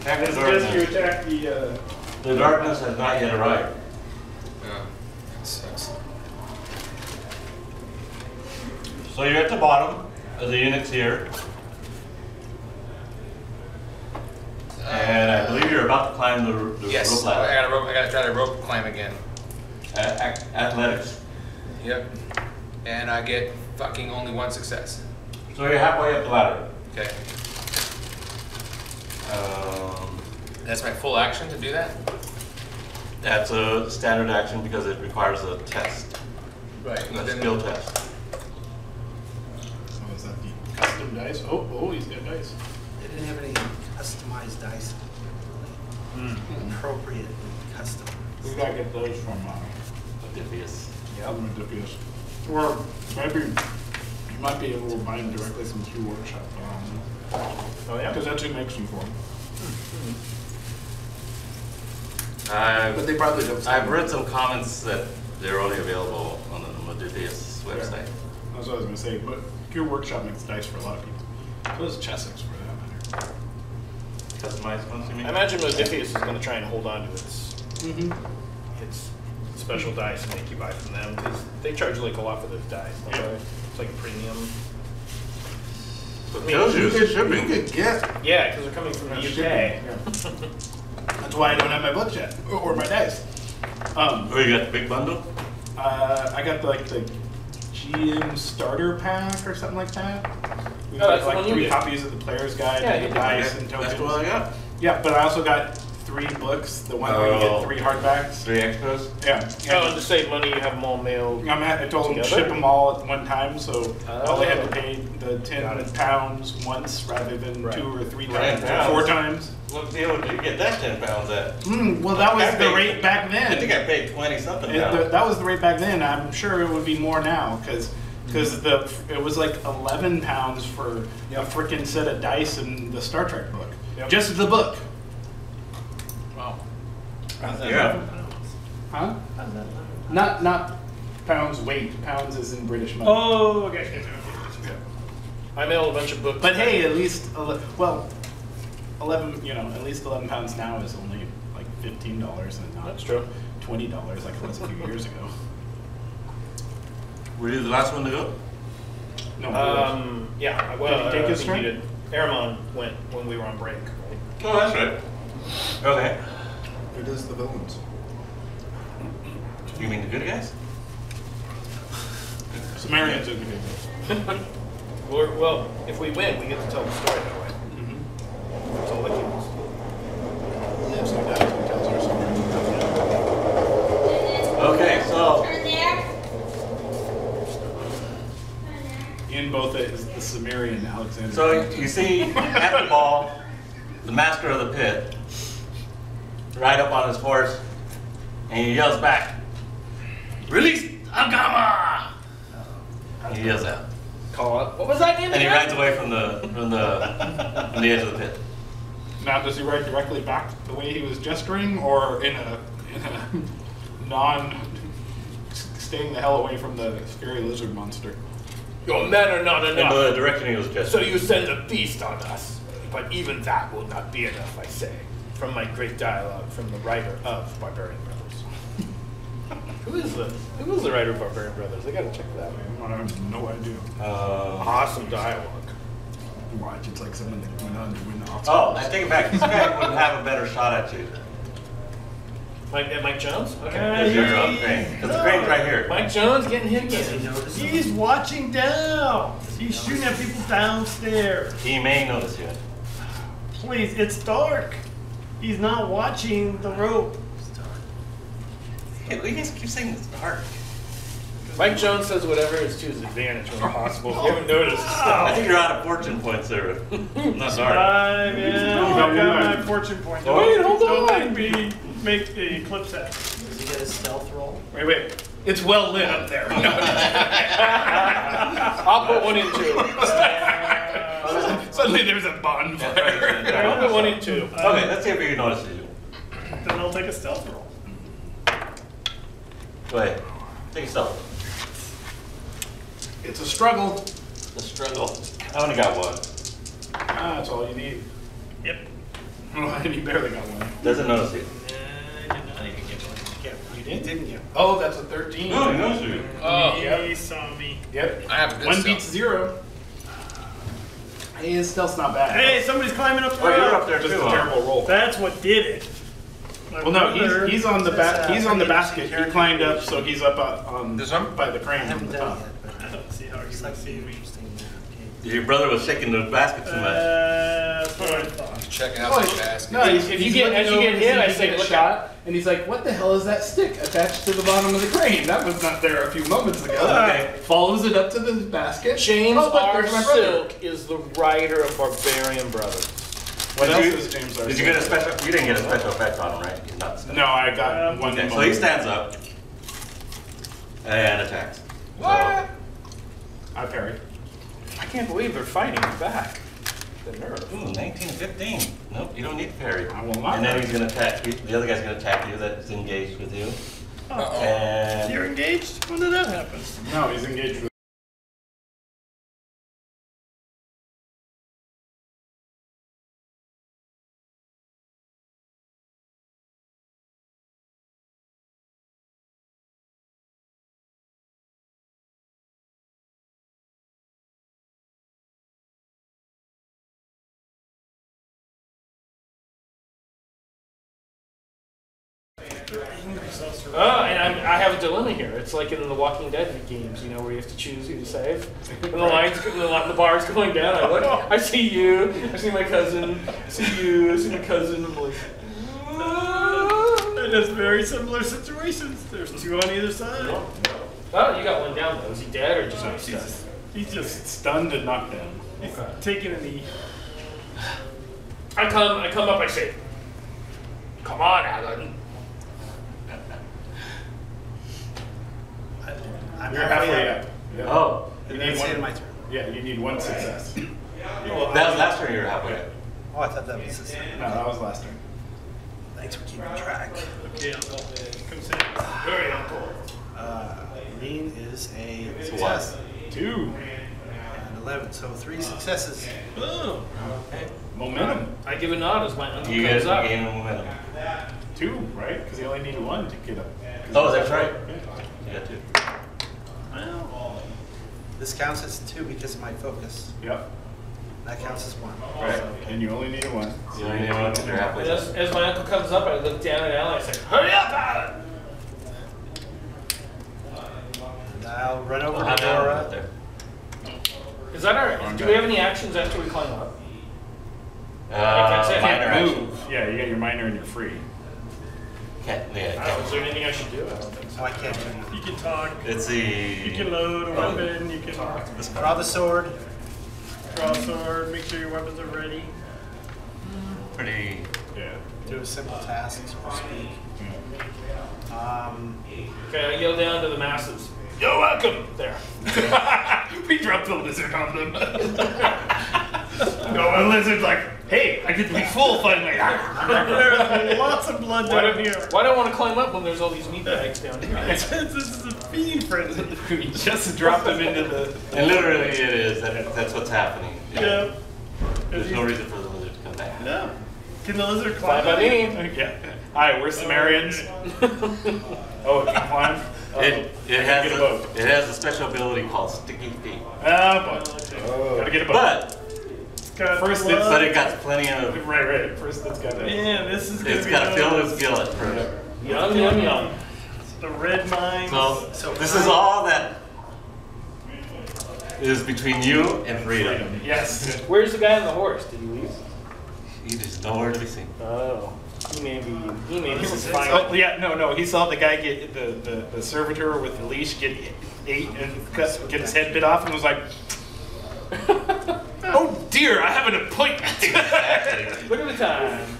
Attack the Just you darkness. attack the. Uh, The darkness has not yet arrived. Oh, that sucks. So you're at the bottom of the units here. And I believe you're about to climb the, the Yes, rope I ladder. gotta rope. I gotta try to rope climb again. A- ac- athletics. Yep. And I get fucking only one success. So you're halfway up the ladder. Okay. Um, That's my full action to do that. that's a standard action because it requires a test, Right. a skill test. so is that the custom dice? Oh, oh, he's got dice. They didn't have any customized dice. Really appropriate custom. We gotta get those from. Uh, Modiphius. Yeah, I'm gonna dip yes. Or maybe you might be able to buy them directly from Q Workshop. Oh yeah. Because that's who makes them for them. I've, But they probably don't. I've read some comments that they're only available on the Modiphius website. That's what I was gonna say, but Q Workshop makes dice for a lot of people. So does Chessex for that matter. Customized ones, you mean? I imagine Modiphius is going to try and hold on to its Mm-hmm. its special dice and make you buy from them because they charge like a lot for those dice. don't Yeah. they? It's like a premium. It tells you it's shipping. could get. Yeah, because they're coming from the UK. That's why I don't have my books yet, or, or my dice. Um, Oh, you got the big bundle? uh, I got the, like the GM starter pack or something like that. We Oh, got like three copies of the player's guide, Yeah, and the dice and tokens. That's what I got. Yeah, but I also got three books, the one where you get Oh. three hardbacks. Three extras? Yeah. Oh, to save money, you have them all mailed. I'm at, I told them to Together? ship them all at one time, so all they had to Oh. pay the ten it. pounds once rather than Right. two or three Ten times, or four times. What deal did you get that ten pounds at? Hmm, well, that was I the paid- rate back then. I think I paid twenty something It- now. the- that was the rate back then. I'm sure it would be more now because the it was like 11 pounds for a freaking set of dice in the Star Trek book. Yep. Just the book, Wow. Yeah. huh? Not not pounds weight. Pounds is in British money. Oh, okay. okay, okay, okay. I mailed a bunch of books. But hey, at least ele- well, 11. You know, at least 11 pounds now is only like 15 dollars and not That's true. 20 dollars like it was a few years ago. Were you the last one to go? No. Um, yeah, I- well, Did he take uh, his I think he turn? did. Aramon went when we were on break, right? Oh, that's right. Okay. It is the villains. You mean the good guys? Cimmerians are the good guys. Or, well, if we win, we get to tell the story that way. Mm-hmm. That's all that counts. Lives who tells our story. Okay, so In both is the Cimmerian Alexander. So you see at the ball, the master of the pit, ride up on his horse, and he yells back, "Release Agama!" He yells out, Call up. What was that name and he rides away from the from the from the edge of the pit. Now, does he ride directly back the way he was gesturing, or in a in a non staying the hell away from the scary lizard monster? Your men are not In enough. the direction he was So you send a beast on us. But even that will not be enough, I say. From my great dialogue from the writer of Barbarian Brothers. who is the who is the writer of Barbarian Brothers? I gotta check that out. I have no idea. Uh, Awesome dialogue. Watch, it's like someone that went on to win the Oscar. oh, I take it back. This guy would have a better shot at you. Mike, uh, Mike Jones? Okay. Because you're on crane. Because the crane's right here. Mike Jones getting hit again. He's watching down. He's shooting at people downstairs. He may notice you. Please, it's dark. He's not watching the rope. Hey, we just keep saying it's dark. Mike Jones says whatever is to his advantage when possible. If you haven't noticed. I think you're out of fortune points there. Not sorry. I'm in. I've got my fortune point. Oh, wait, hold Don't on. make me make the eclipse hat. Does he get a stealth roll? Wait, wait. It's well lit up there. I'll put one in two. Suddenly there's a bonfire. I'll put one in two. Okay, let's see if he notices you. Then I'll take a stealth roll. Go ahead. Take a step. It's a struggle. The struggle. I only got one. Ah, that's all you need. Yep. Oh, he barely got one. Doesn't notice you. You can't. You did? Didn't you? Oh, that's a 13. No, he knows you. Oh, He saw me. Yep. I have a good One stealth. beats zero. Hey, his stealth's not bad. Hey, somebody's climbing up the Oh, you're up there Just too, a terrible roll. That's what did it. My Well, no, he's, he's on the ba- he's on the basket. He climbed up, so he's up uh, on This one? by the crane I on haven't the done top. it yet, I don't see how but he it's like see me. Interesting. Your brother was shaking the basket too much. Uh, that's what I thought. Checking out Oh, the he's- basket. No, he's, If he's you get- looking as you get to hit, see I he say, "Look shot, and he's like, "What the hell is that stick attached to the bottom of the crane? That was not there a few moments ago." Okay. Follows it up to the basket. James Oh, R. there's my brother. Silk is the writer of Barbarian Brothers. What Did else you- is James R. Did you get a special? You didn't get a special effect on him, right? He's not. Special. No, I got Um, one. Okay, so he stands up and attacks. What? I parry. I can't believe they're fighting back. The nerve. Ooh, 1915. Nope, you don't need to parry. I will not And then he's gonna attack. you- The other guy's gonna attack you. That's engaged with you. Uh-oh. And You're engaged? When did that happen? No, he's engaged with. Oh, and I'm, I have a dilemma here. It's like in the Walking Dead games, you know, where you have to choose who to save. And the lines, the, li- the bar's going down. I look, I see you. I see my cousin. I see you. I see my cousin. I'm like, And it's very similar situations. There's two on either side. Oh, you got one down though. Is he dead or just No, He's stunned? just, he's just Stunned and knocked down. he's Okay. taking a knee. I come, I come up, I say, "Come on, Alan." I'm You're halfway up. Yeah. Oh, You need then it's one. my turn. Yeah, you need one success. that was last turn you were halfway. up. Oh, I thought that was the same. No, that was last turn. Thanks for keeping track. Okay, Uncle. Come sit. Very uncle. Uh, green is a success. Two. And 11, so three successes. Boom. Okay. Momentum. I give a nod as my uncle You guys comes up. gain momentum. Two, right? Because you only need one to get up. Oh, that's right. You got two. Well, This counts as two because of my focus. Yep. That counts as one. Right. So, And you only need a one. You only need one because you're. As, as my uncle comes up, I look down at Alan. I say, "Hurry up, Alan!" and I'll run over How to down Dora. right there? Is that our? Do we have any actions after we climb up? that's Uh, it. minor action. move. Yeah, you got your minor and you're free. Can't, yeah, I don't know, can't. is there anything I should do? I don't think so. Oh, I can't do anything. You can talk. It's the. You can load a weapon. You can This Draw the sword. draw a sword. Make sure your weapons are ready. Pretty. Yeah. Do a simple task, so to speak. yeah. Um, Okay, I yell down to the masses. You're welcome. There. we dropped the lizard on them. no, the lizard's like, hey, I get to be full finally. There's lots of blood Why down do, here. why do I want to climb up when there's all these meat bags down here? this is a fiend frenzy. we just dropped them into the. And literally it is. That, that's what's happening. Yeah. There's no reason for the lizard to come back. No. Can the lizard Fly climb? by up? me. Yeah. Hi, we're Cimmerians. Oh, it can climb? Oh. It, it has a a, it has a special ability called sticky feet. Ah, but. Gotta get a boat. But Got First it's- but it got plenty of Right, right. First, it's got to. Man, this is gonna it's be got to fill known its gillet first. Yum, yum, yum. as The red mines. So, So this is all that is between you and freedom. Yes. Where's the guy on the horse? Did he leave? He is nowhere to be seen. Oh. He may be. He may be. This is fine. Oh, yeah, no, no. He saw the guy get the, the, the servitor with the leash get ate and cut, get his head bit off, and was like, "Oh dear, I have an appointment." Look at the time.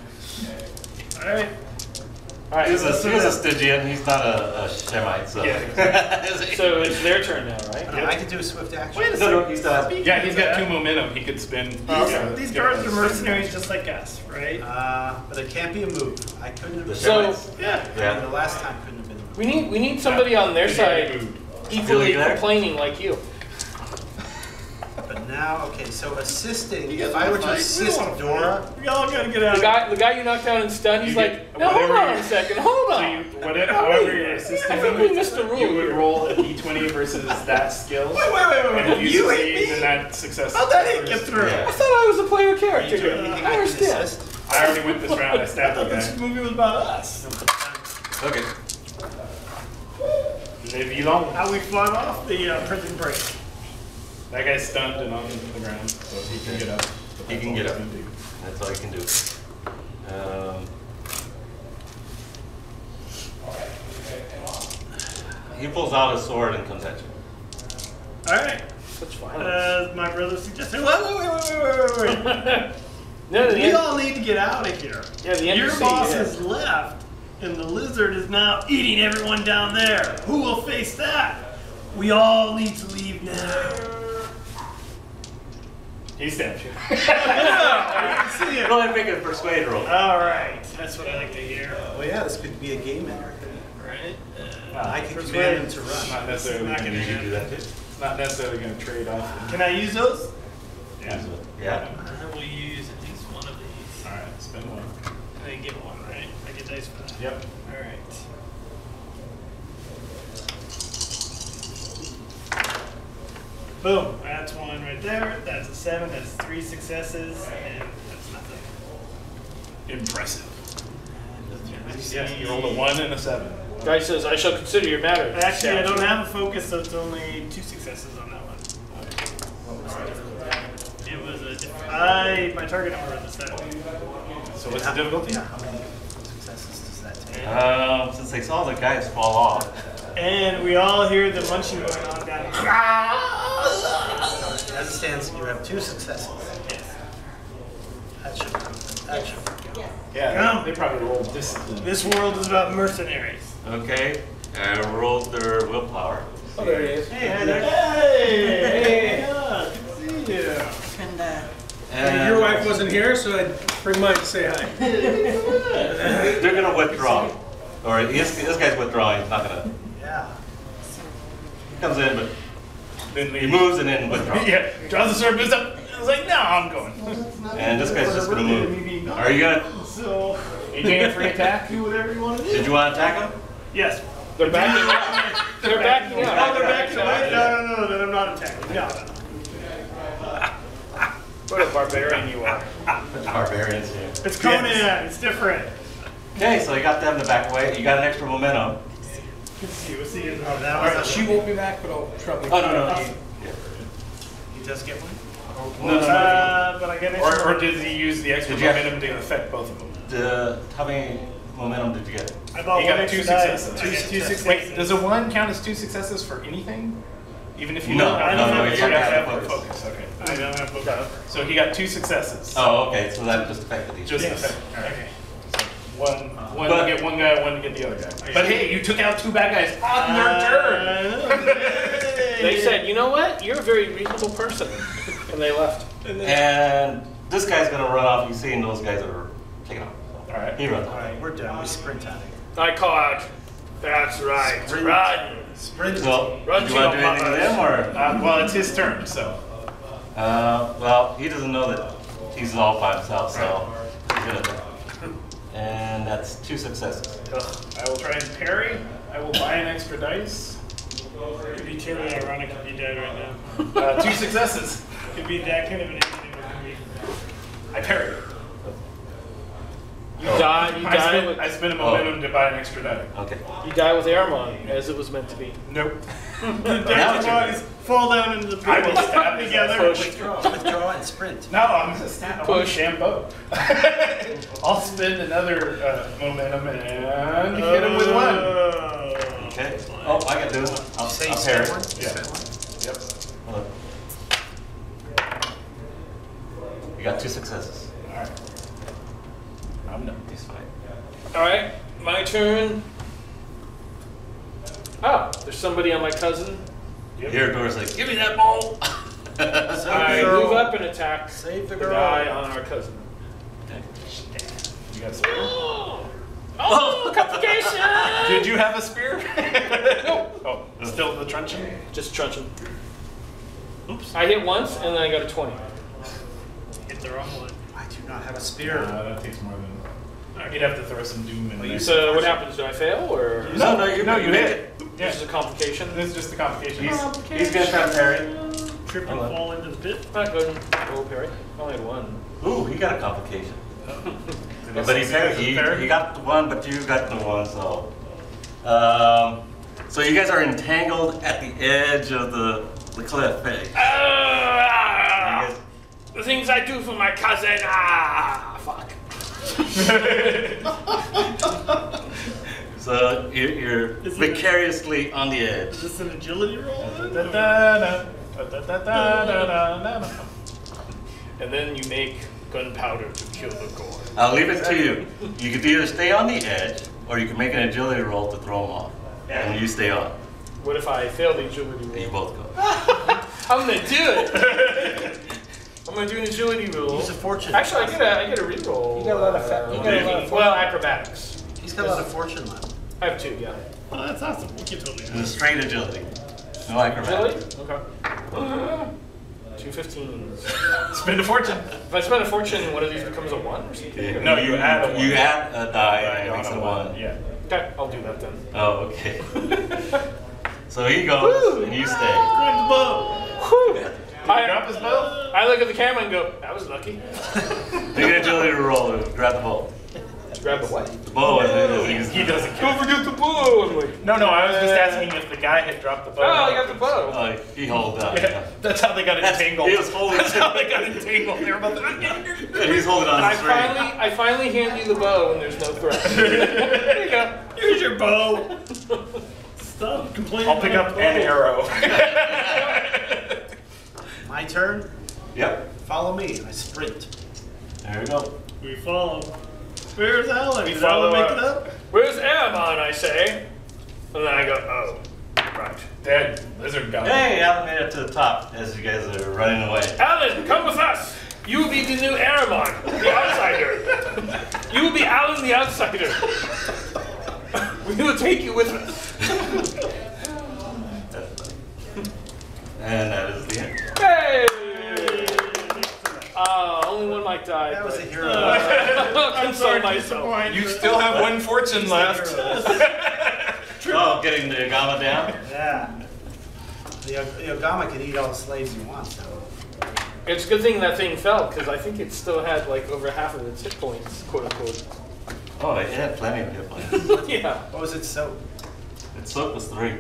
All right. All right. He's a, he's a Stygian. He's not a, a Shemite, so. Yeah, So it's their turn now, right? I can do a swift action. Wait a No, no, second. he still has. yeah, he's got two momentum. He could spin. These, yeah, these get guards are mercenaries just like us, right? Uh, but it can't be a move. I couldn't have. The So- Shemites. Yeah. Yeah. the last time couldn't have been a move. We need we need somebody on their side equally complaining like you. But now, okay, so assisting. If I were wanna fight? Assist don't Dora. We all gotta get out. The guy the guy you knocked down and stunned, he's like, no, hold on a second, hold So on. you, whatever, however you're assisting I think him, we missed a rule you would roll a d20 versus that skill. Wait, wait, wait, wait, And if wait. you, You succeed, me? then that success. How'd that hit get through? Yeah. I thought I was a player character do here. anything I I understand. assist. I already went this round. I I stabbed the thought this movie was about us. Okay. Le Villon. How we flung off the uh, prison break. That guy's stunned and on the ground, so he can get up. He can get up. gonna do. That's all he can do. Um, he pulls out his sword and comes at you. All right. Such violence. As my brother suggested. Wait, wait, wait, wait, wait, wait, wait. no, we end- all need to get out of here. Yeah, the Your NPC, boss yeah. has left, and the lizard is now eating everyone down there. Who will face that? We all need to leave now. He stabbed you. I can see it. Go ahead and make a persuade roll. All right, that's what I like to hear. Well, yeah, this could be a game ender. Right? Uh, uh, I can Persuade. command him to run. Not necessarily Not gonna gonna you happen. do that? It's not necessarily going to trade off. Can I use those? Yeah. Yeah. I will use at least one of these. All right, spend one. I get one, right? I get dice for that. Yep. All right. Boom. That's one right there. That's a seven. That's three successes, and that's nothing. Impressive. Let's Yes, see. you rolled a one and a seven. Guy says, I shall consider your matter. Actually, I don't have a focus, so it's only two successes on that one. It was a. diff- I my target number was a seven. So what's the difficulty? Yeah, how many successes? does that Um, since they saw the guys fall off, And we all hear the munching going on down here. As it stands, you have two successes. That should, that should. Yeah, Come. they, they probably rolled discipline. This world is about mercenaries. okay, I rolled their willpower. Oh, there he is. Hey, Hey! Yeah, good to see you. And, uh, And Your wife wasn't here, so I'd bring mine to say hi. They're gonna withdraw, or this, this guy's withdrawing. He's not gonna. Yeah. He comes in, but Then he moves and then withdraws. yeah, draws the sword, moves up. I was like, no, I'm going. And this guy's just gonna move. Are you gonna? So, You gain a free attack. do whatever you want to do. Did you want to attack him? Yes. They're backing up. They're backing Oh, they're backing away? No, no, no, then I'm not attacking. No, no, no. What a barbarian you are. Barbarians here. It's Conan. It's different. Okay, so you got them to back away. You got an extra momentum. Let's see. What's the end of that All was. she won't be back, but I'll trouble. Oh no no. He, He does get one? no no no. Uh, but I get Or, or did he use the extra Did you have- momentum to affect both of them? The, how many momentum did you get? I bought You one got extra two die. successes. I get two successes. Wait, does a one count as two successes for anything? Even if you No, don't I have don't the know, you you have have to to have have the focus. focus. Okay. I don't have both. So he got two successes. Oh okay, so that just affected each. Just Yes. affect- all right. So one, one But- to get one guy, one to get the other guy. But hey, you took out two bad guys on their turn. They said, you know what? You're a very reasonable person. And they left. And this guy's gonna run off. You seen those guys are taking off. All right. He runs. All right, we're done. We sprint out of here. I call out, that's right, Sprint. run. Sprint. So, Run do you want to do anything to mother. them or? Uh, well, it's his turn, so. Uh, well, he doesn't know that he's all by himself, so he's gonna attack. And that's two successes. Ugh, I will try and parry. I will buy an extra dice. It'd be terribly ironic if he died right now. Uh, two successes. Could be that kind of an ending. I parry. You die, you I die spent, with, I spent a momentum to buy an extra die. Okay. you die with Aramon, as it was meant to be. Nope. The Now dead it's bodies fall down into the pit. I will stab together. ass. Push. Withdraw and sprint. No, I'm just stand on Push. damn boat. I'll spend another uh, momentum and hit him with one. Okay. Oh, I got do it. I'll, Say I'll you parry. spent one? You Yeah. one? Yep. Hold on. You got two successes. All right. I'm done. He's fine. Alright, my turn. Oh, there's somebody on my cousin. You hear Doris like, give me that ball. I girl. move up and attack Save the the girl. guy on our cousin. You got a spear? Oh, complication! Did you have a spear? no. Oh, still the truncheon? Just truncheon. Oops. I hit once and then I got a 20. Hit the wrong one. I do not have a spear. Uh, that takes more than. You'd have to throw some doom in there. So what happens? Do I fail or No, no, you no, you hit make it. Yeah. this is a complication? This is just the complication. He's, he's gonna try to parry. Trip and fall into the pit. Not good. Roll parry. Only had one. Ooh, he got a complication. But But he said he, he got the one, but you got the one, so. Um, so you guys are entangled at the edge of the, the cliff. eh? You Ah, guys- the things I do for my cousin. Ah, fuck. So you're, you're Is it- vicariously on the edge. Is this an agility roll? And then you make gunpowder to kill the gore. I'll leave it to you. You could either stay on the edge, or you can make an agility roll to throw him off. And you stay on. What if I fail the agility roll? You both go. I'm gonna do it. I'm gonna do an agility roll. Use a fortune. Actually, I get a I get a reroll. You got a lot of fa- you got a lot of Well, acrobatics. He's got a lot of fortune left. I have two. Yeah. Oh, that's awesome. We can totally With straight agility. No acrobatics. Agility. Okay. Two 15s. Spend a fortune. If I spend a fortune, one of these becomes a one or something. No, you add a one. You add a die and it makes a a one. Yeah. Okay, I'll do that then. Oh, okay. so he goes and you stay. grab the bow. Whew. I, Drop his bow. I look at the camera and go, that was lucky. Make an agility roll to grab the bolt. Grab the what? The bow. I think is- He doesn't Don't forget the bow. I'm like, No, no, I was just asking if the guy had dropped the bow. oh, I got the bow. Oh, he holds out. Yeah, that's how they got That's- entangled. he was holding That's how they got entangled. They were about to. And he's holding on I to the string. finally, I finally hand you the bow when there's no threat. there you go. Here's your bow. Stop complaining. I'll pick up bow. an arrow. My turn. Yep. Follow me. I sprint. There we go. We follow. Where's Alan? We Did Alan make it up? Where's Aramon, I say? And then I go, oh, right. Dead lizard guy. Hey, I made it to the top as you guys are running away. Alan, come with us. You will be the new Aramon, the outsider. You will be Alan the outsider. We will take you with us. And that is the end. Hey! Uh, only one might die. That was a but- hero. I'll console myself. You still have one fortune left. Oh, getting the Agama down? yeah. The, the Ogama can eat all the slaves he wants, though. It's a good thing that thing fell, because I think it still had like over half of its hit points, quote unquote. Oh, it had plenty of hit points. yeah. What was it so? Its soak was three.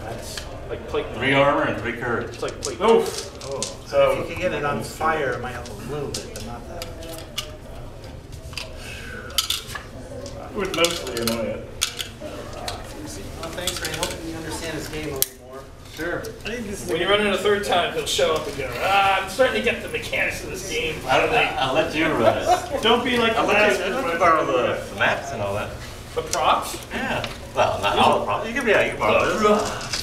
That's like plate. Three armor and three courage. It's like plate. Oof. Oh. So- if you can get it on fire, it might help a little bit, but not that much. I Would mostly annoy it. Well, thanks for helping me understand this game a little more. Sure. I think this is When you run it a third time, he'll show up and go, ah, I'm starting to get the mechanics of this game. I'll, I'll let you run it. Don't be like the I'll let last you, I'll let you borrow the, the maps and all that. The props? Yeah. Well, not all the problems. You can, yeah, you can borrow this.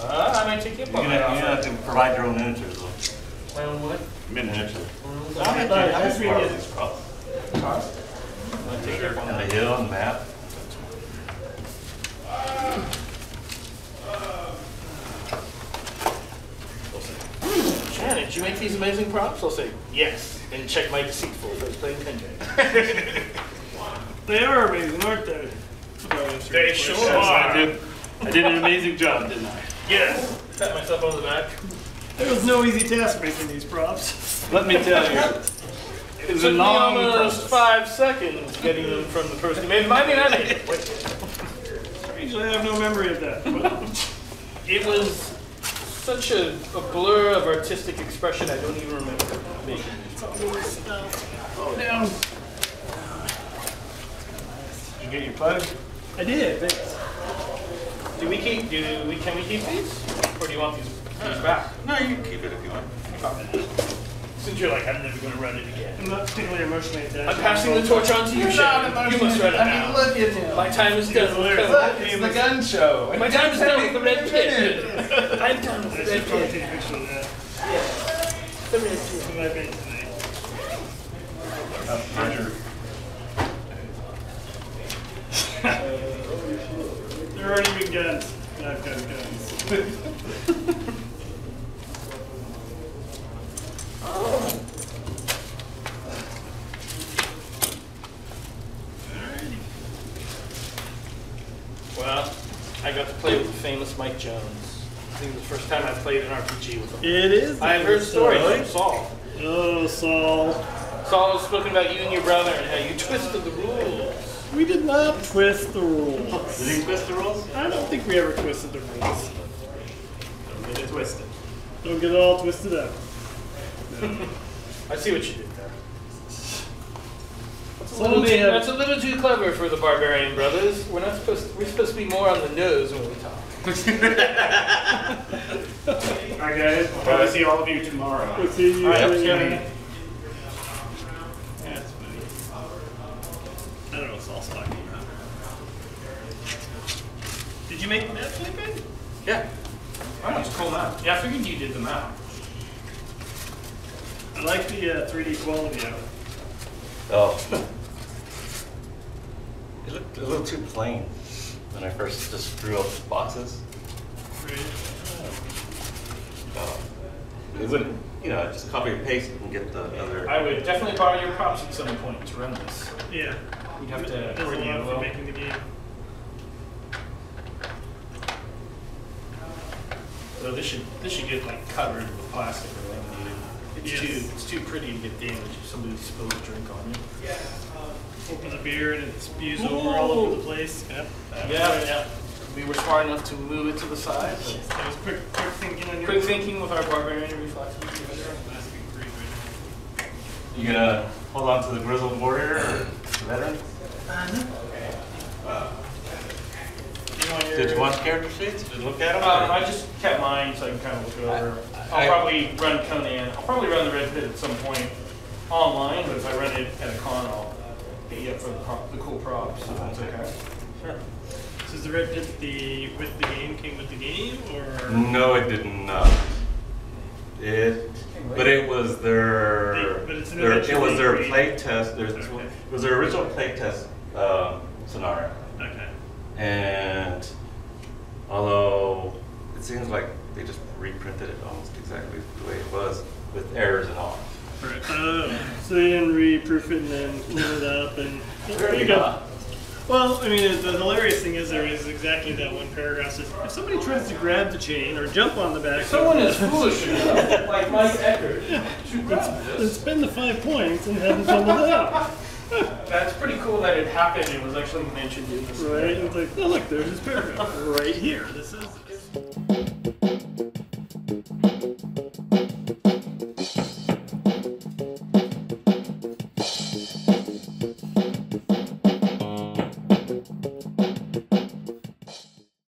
Uh, I might take you up You're on gonna, that you're gonna offer. have to provide your own miniatures though. My own what? Miniatures. I I guess just we borrow get- these props. I'll take you up on And that. the hill and map. Shannon, did you make these amazing props? I'll say, yes. And check my deceitful first playing Pinjay. They are amazing, aren't they? They sure Yes, I are. did. I did an amazing job, didn't I? Yes. Pat myself on the back. It was no easy task making these props. Let me tell you. It was a Took me almost process. five seconds getting them from the person who made them. I mean, I did. Wait. Usually I have no memory of that. It was such a, a blur of artistic expression, I don't even remember making these props. Oh, down. Did you get your plug? I did, thanks. Do we keep, do we, can we keep these? Or do you want these, these back? No, you can keep it if you want. Since you're like, I'm never gonna run it again. I'm not particularly emotionally attached. I'm passing the torch on to you, Shannon. You must run it I mean, now. look at him. My time is done. with Look, the- It's the gun show. My time is done with the red pit. I'm done with I the should red probably pit. take a picture of that. The red pit. What I made today. Roger. There aren't even guns. and I've got guns. Well, I got to play with the famous Mike Jones. I think it was the first time I played an RPG with him. It is. I have heard stories Really? from Saul. Oh, Saul. Saul has spoken about you and your brother and how you twisted the rules. We did not twist the rules. Did he twist the rules? I don't think we ever twisted the rules. Don't get it twisted. Don't get it all twisted up. I see what you did there. That's a, Someone little too, have- that's a little too clever for the barbarian brothers. We're not supposed. we're supposed to be more on the nose when we talk. Alright guys, I'll see all of you tomorrow. We'll see you. All right, in- yeah. Yeah, it's funny. I don't know what Saul's talking about. Did you make that, Felipe? Yeah. Oh, it's a cool map. Yeah, I figured you did the map. I like the uh, 3D quality of it. Oh. It looked a little too plain when I first just drew up boxes. Uh, It wouldn't, you know, just copy and paste and get the other. I would definitely borrow your props at some point to run this. Yeah. We'd have to Does a coordinate lot a for little. making the game. So this should this should get like covered with plastic or laminated. It's Yes. too it's too pretty to get damaged if somebody spills a drink on you. Yeah. Um, Open the beer and it spews over all over the place. Yep. that was Yeah, it. yeah. We were smart enough to move it to the side. but That was quick, quick thinking on your Quick thinking with our barbarian reflexes. You gonna hold on to the grizzled warrior or veteran? You want your- Did you watch character sheets? Did you look at them? Um, I just kept mine so I can kind of look it over. I- I'll probably run Conan. I'll probably run the Red Pit at some point online, but if I run it at a con, I'll hit you up for the, prop, the cool props. So that's okay. Sure. So is the red pit the with the game came with the game or? No, it did not. It, but it was their, but it's their it was their eventually play test. There's, Okay. It was their original play test um, scenario, Okay. and although it seems like they just reprinted it almost exactly the way it was with errors and all. Right. Oh, so they didn't re-proof it and then clean it up and there you go. Well, I mean, the hilarious thing is there is exactly that one paragraph says if somebody tries to grab the chain or jump on the back, someone is foolish enough, like Mike Eckert, to grab this. Then spend the five points and have them tumble out. That's pretty cool that it happened. It was actually mentioned in this. Right? It's like, oh look, there's this paragraph right here. This is. This.